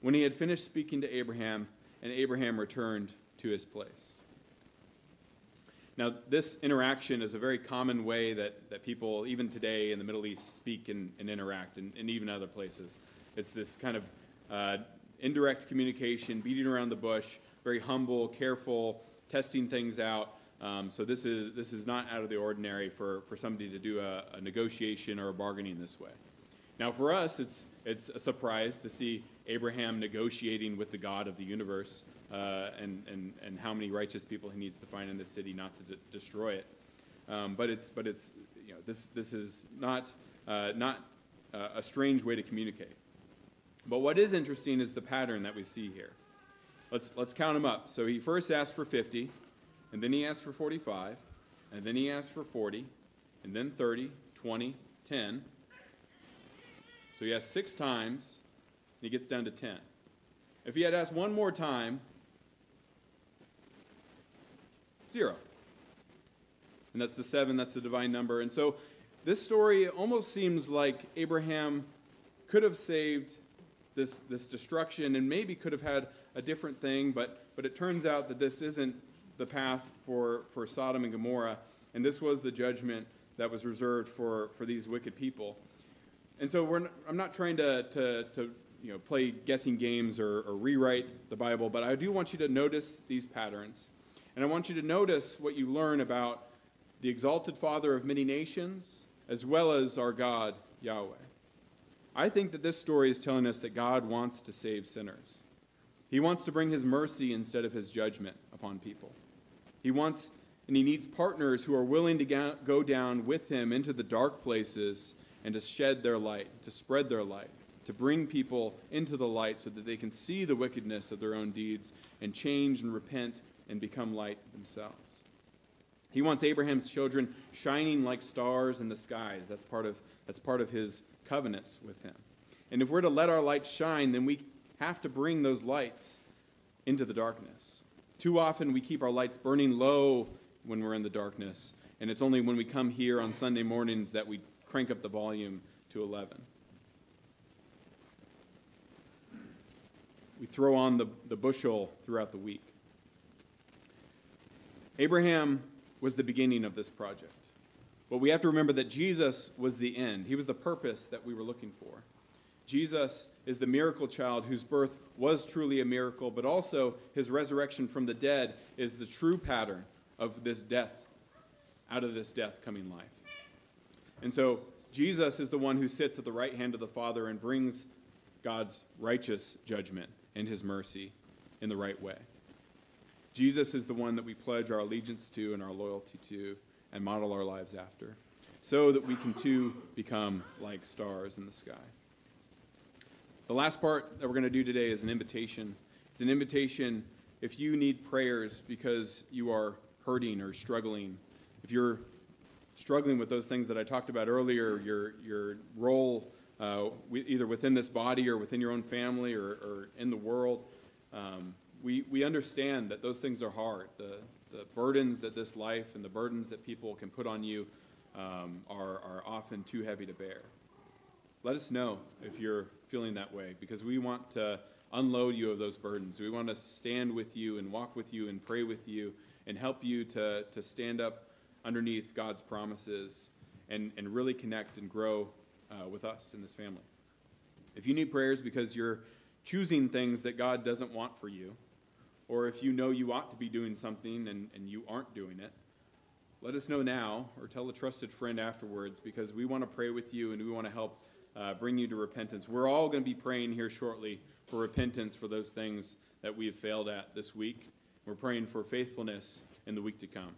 when he had finished speaking to Abraham, and Abraham returned to his place. Now, this interaction is a very common way that, that people, even today in the Middle East, speak and, and interact, and, and even other places. It's this kind of uh, indirect communication, beating around the bush, very humble, careful, testing things out. Um, so this is, this is not out of the ordinary for, for somebody to do a, a negotiation or a bargaining this way. Now, for us, it's, it's a surprise to see Abraham negotiating with the God of the universe uh, and, and, and how many righteous people he needs to find in the city not to de- destroy it. Um, but it's, but it's, you know, this, this is not, uh, not uh, a strange way to communicate. But what is interesting is the pattern that we see here. Let's, let's count them up. So he first asked for 50, and then he asked for 45, and then he asked for 40, and then 30, 20, 10. So he asked six times, and he gets down to 10. If he had asked one more time, zero. And that's the seven, that's the divine number. And so this story almost seems like Abraham could have saved this, this destruction and maybe could have had a different thing, but, but it turns out that this isn't the path for, for Sodom and Gomorrah, and this was the judgment that was reserved for, for these wicked people. And so we're, I'm not trying to, to, to you know, play guessing games or, or rewrite the Bible, but I do want you to notice these patterns. And I want you to notice what you learn about the exalted Father of many nations, as well as our God, Yahweh. I think that this story is telling us that God wants to save sinners. He wants to bring his mercy instead of his judgment upon people. He wants and he needs partners who are willing to go down with him into the dark places and to shed their light, to spread their light, to bring people into the light so that they can see the wickedness of their own deeds and change and repent and become light themselves. He wants Abraham's children shining like stars in the skies. That's part of, that's part of his covenants with him. And if we're to let our light shine, then we have to bring those lights into the darkness. Too often we keep our lights burning low when we're in the darkness, and it's only when we come here on Sunday mornings that we crank up the volume to 11. We throw on the, the bushel throughout the week. Abraham was the beginning of this project. But we have to remember that Jesus was the end. He was the purpose that we were looking for. Jesus is the miracle child whose birth was truly a miracle, but also his resurrection from the dead is the true pattern of this death, out of this death coming life. And so Jesus is the one who sits at the right hand of the Father and brings God's righteous judgment and his mercy in the right way. Jesus is the one that we pledge our allegiance to and our loyalty to and model our lives after, so that we can too become like stars in the sky. The last part that we're going to do today is an invitation. It's an invitation if you need prayers because you are hurting or struggling, if you're struggling with those things that I talked about earlier, your, your role uh, either within this body or within your own family or, or in the world, um, we, we understand that those things are hard. The, the burdens that this life and the burdens that people can put on you um, are, are often too heavy to bear. Let us know if you're feeling that way because we want to unload you of those burdens. We want to stand with you and walk with you and pray with you and help you to, to stand up underneath God's promises and, and really connect and grow uh, with us in this family. If you need prayers because you're choosing things that God doesn't want for you, or if you know you ought to be doing something and, and you aren't doing it, let us know now or tell a trusted friend afterwards because we want to pray with you and we want to help uh, bring you to repentance. We're all going to be praying here shortly for repentance for those things that we have failed at this week. We're praying for faithfulness in the week to come.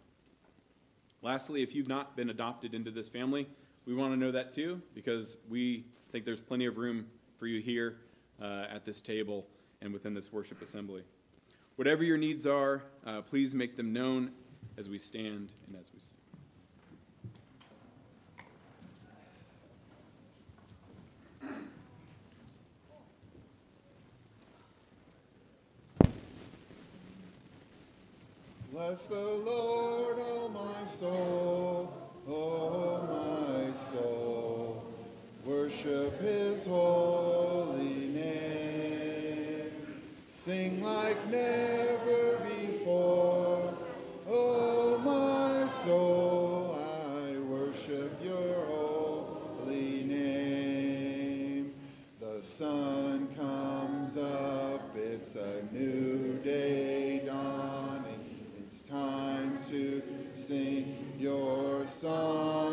Lastly, if you've not been adopted into this family, we want to know that too because we think there's plenty of room for you here uh, at this table and within this worship assembly. Whatever your needs are, uh, please make them known as we stand and as we sing. Bless the Lord, O oh my soul, O oh my soul. Worship his holy name. Sing like never before, O oh my soul. I worship your holy name. The sun comes up, it's a new your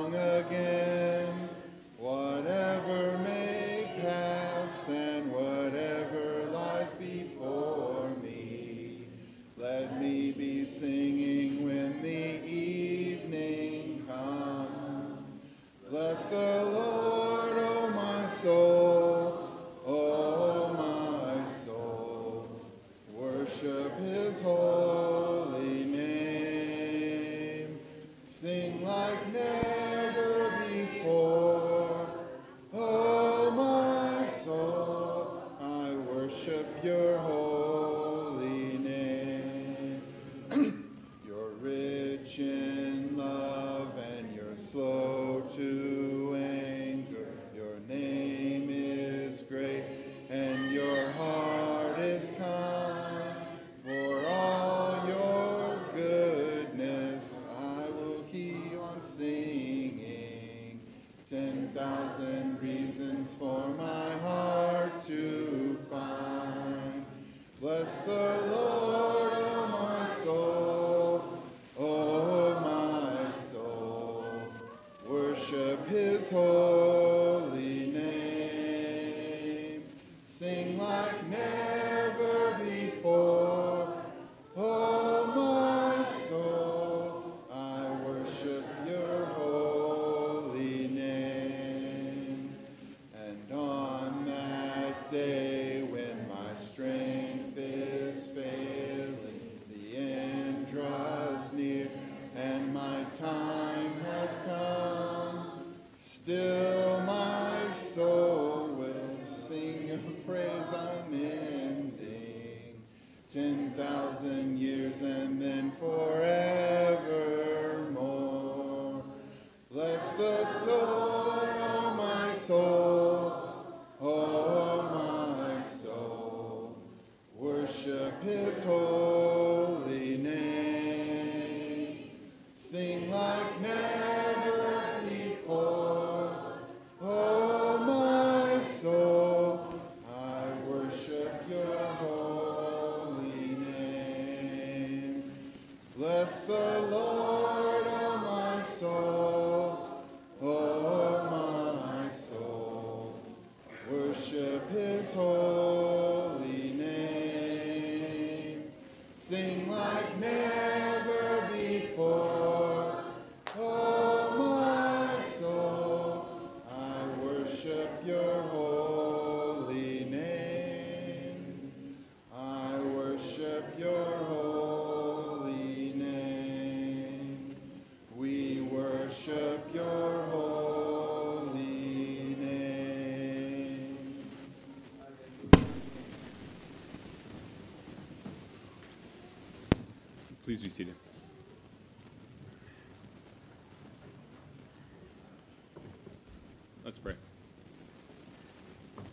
Please be seated. Let's pray.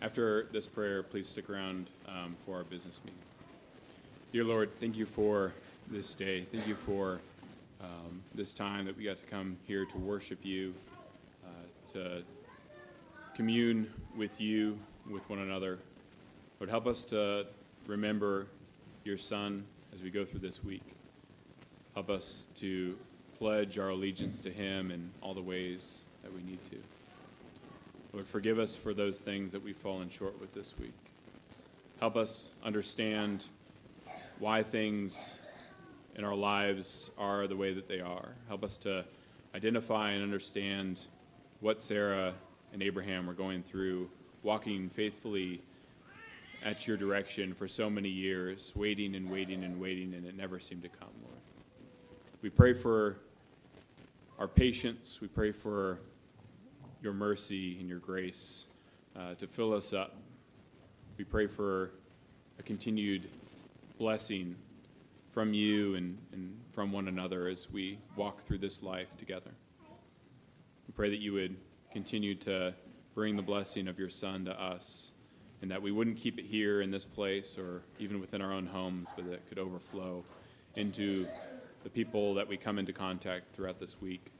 After this prayer, please stick around um, for our business meeting. Dear Lord, thank you for this day. Thank you for um, this time that we got to come here to worship you, uh, to commune with you, with one another. Lord, help us to remember your Son as we go through this week. Help us to pledge our allegiance to him in all the ways that we need to. Lord, forgive us for those things that we've fallen short with this week. Help us understand why things in our lives are the way that they are. Help us to identify and understand what Sarah and Abraham were going through, walking faithfully at your direction for so many years, waiting and waiting and waiting, and it never seemed to come. We pray for our patience. We pray for your mercy and your grace uh, to fill us up. We pray for a continued blessing from you and, and from one another as we walk through this life together. We pray that you would continue to bring the blessing of your Son to us and that we wouldn't keep it here in this place or even within our own homes, but that it could overflow into the people that we come into contact throughout this week,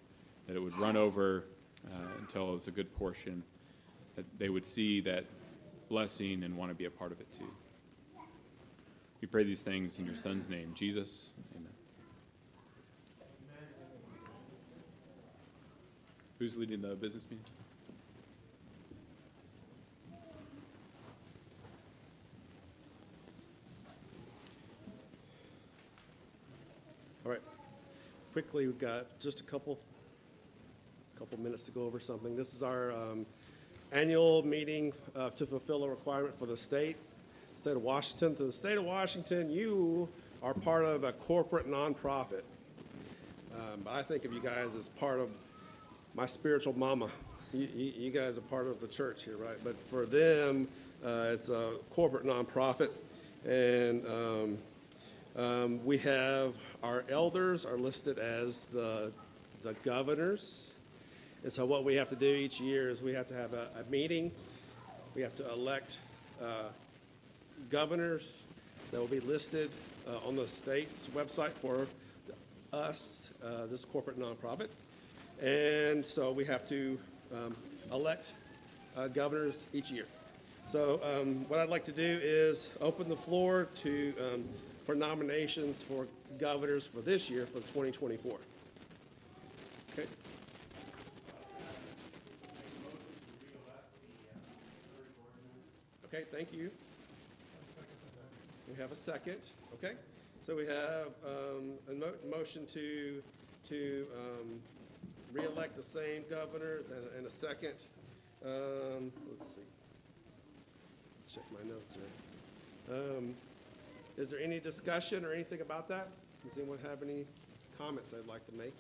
that it would run over uh, until it was a good portion, that they would see that blessing and want to be a part of it too. We pray these things in your Son's name, Jesus. Amen. Who's leading the business meeting? Quickly, we've got just a couple, couple minutes to go over something. This is our um, annual meeting uh, to fulfill a requirement for the state, state of Washington. To the state of Washington, you are part of a corporate nonprofit. Um, I think of you guys as part of my spiritual mama. You, you, you guys are part of the church here, right? But for them, uh, it's a corporate nonprofit, and um, um, we have our elders are listed as the the governors, and so what we have to do each year is we have to have a, a meeting. We have to elect uh, governors that will be listed uh, on the state's website for us, uh, this corporate nonprofit. And so we have to um, elect uh, governors each year. So um, what I'd like to do is open the floor to, um, for nominations for governors for this year, for 2024. Okay. Okay, thank you. We have a second, okay? So we have um, a mo- motion to, to um, re-elect the same governors and, and a second. Um, Let's see. Check my notes here. Um, Is there any discussion or anything about that? Does anyone have any comments they'd like to make?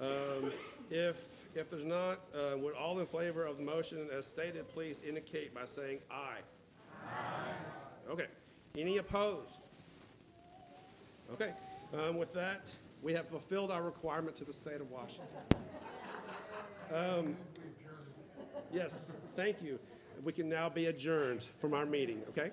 Um, If, if there's not, uh, would all in favor of the motion as stated, please indicate by saying aye. Okay. Any opposed? Okay. Um, With that, we have fulfilled our requirement to the state of Washington. Um, Yes, thank you. We can now be adjourned from our meeting, okay?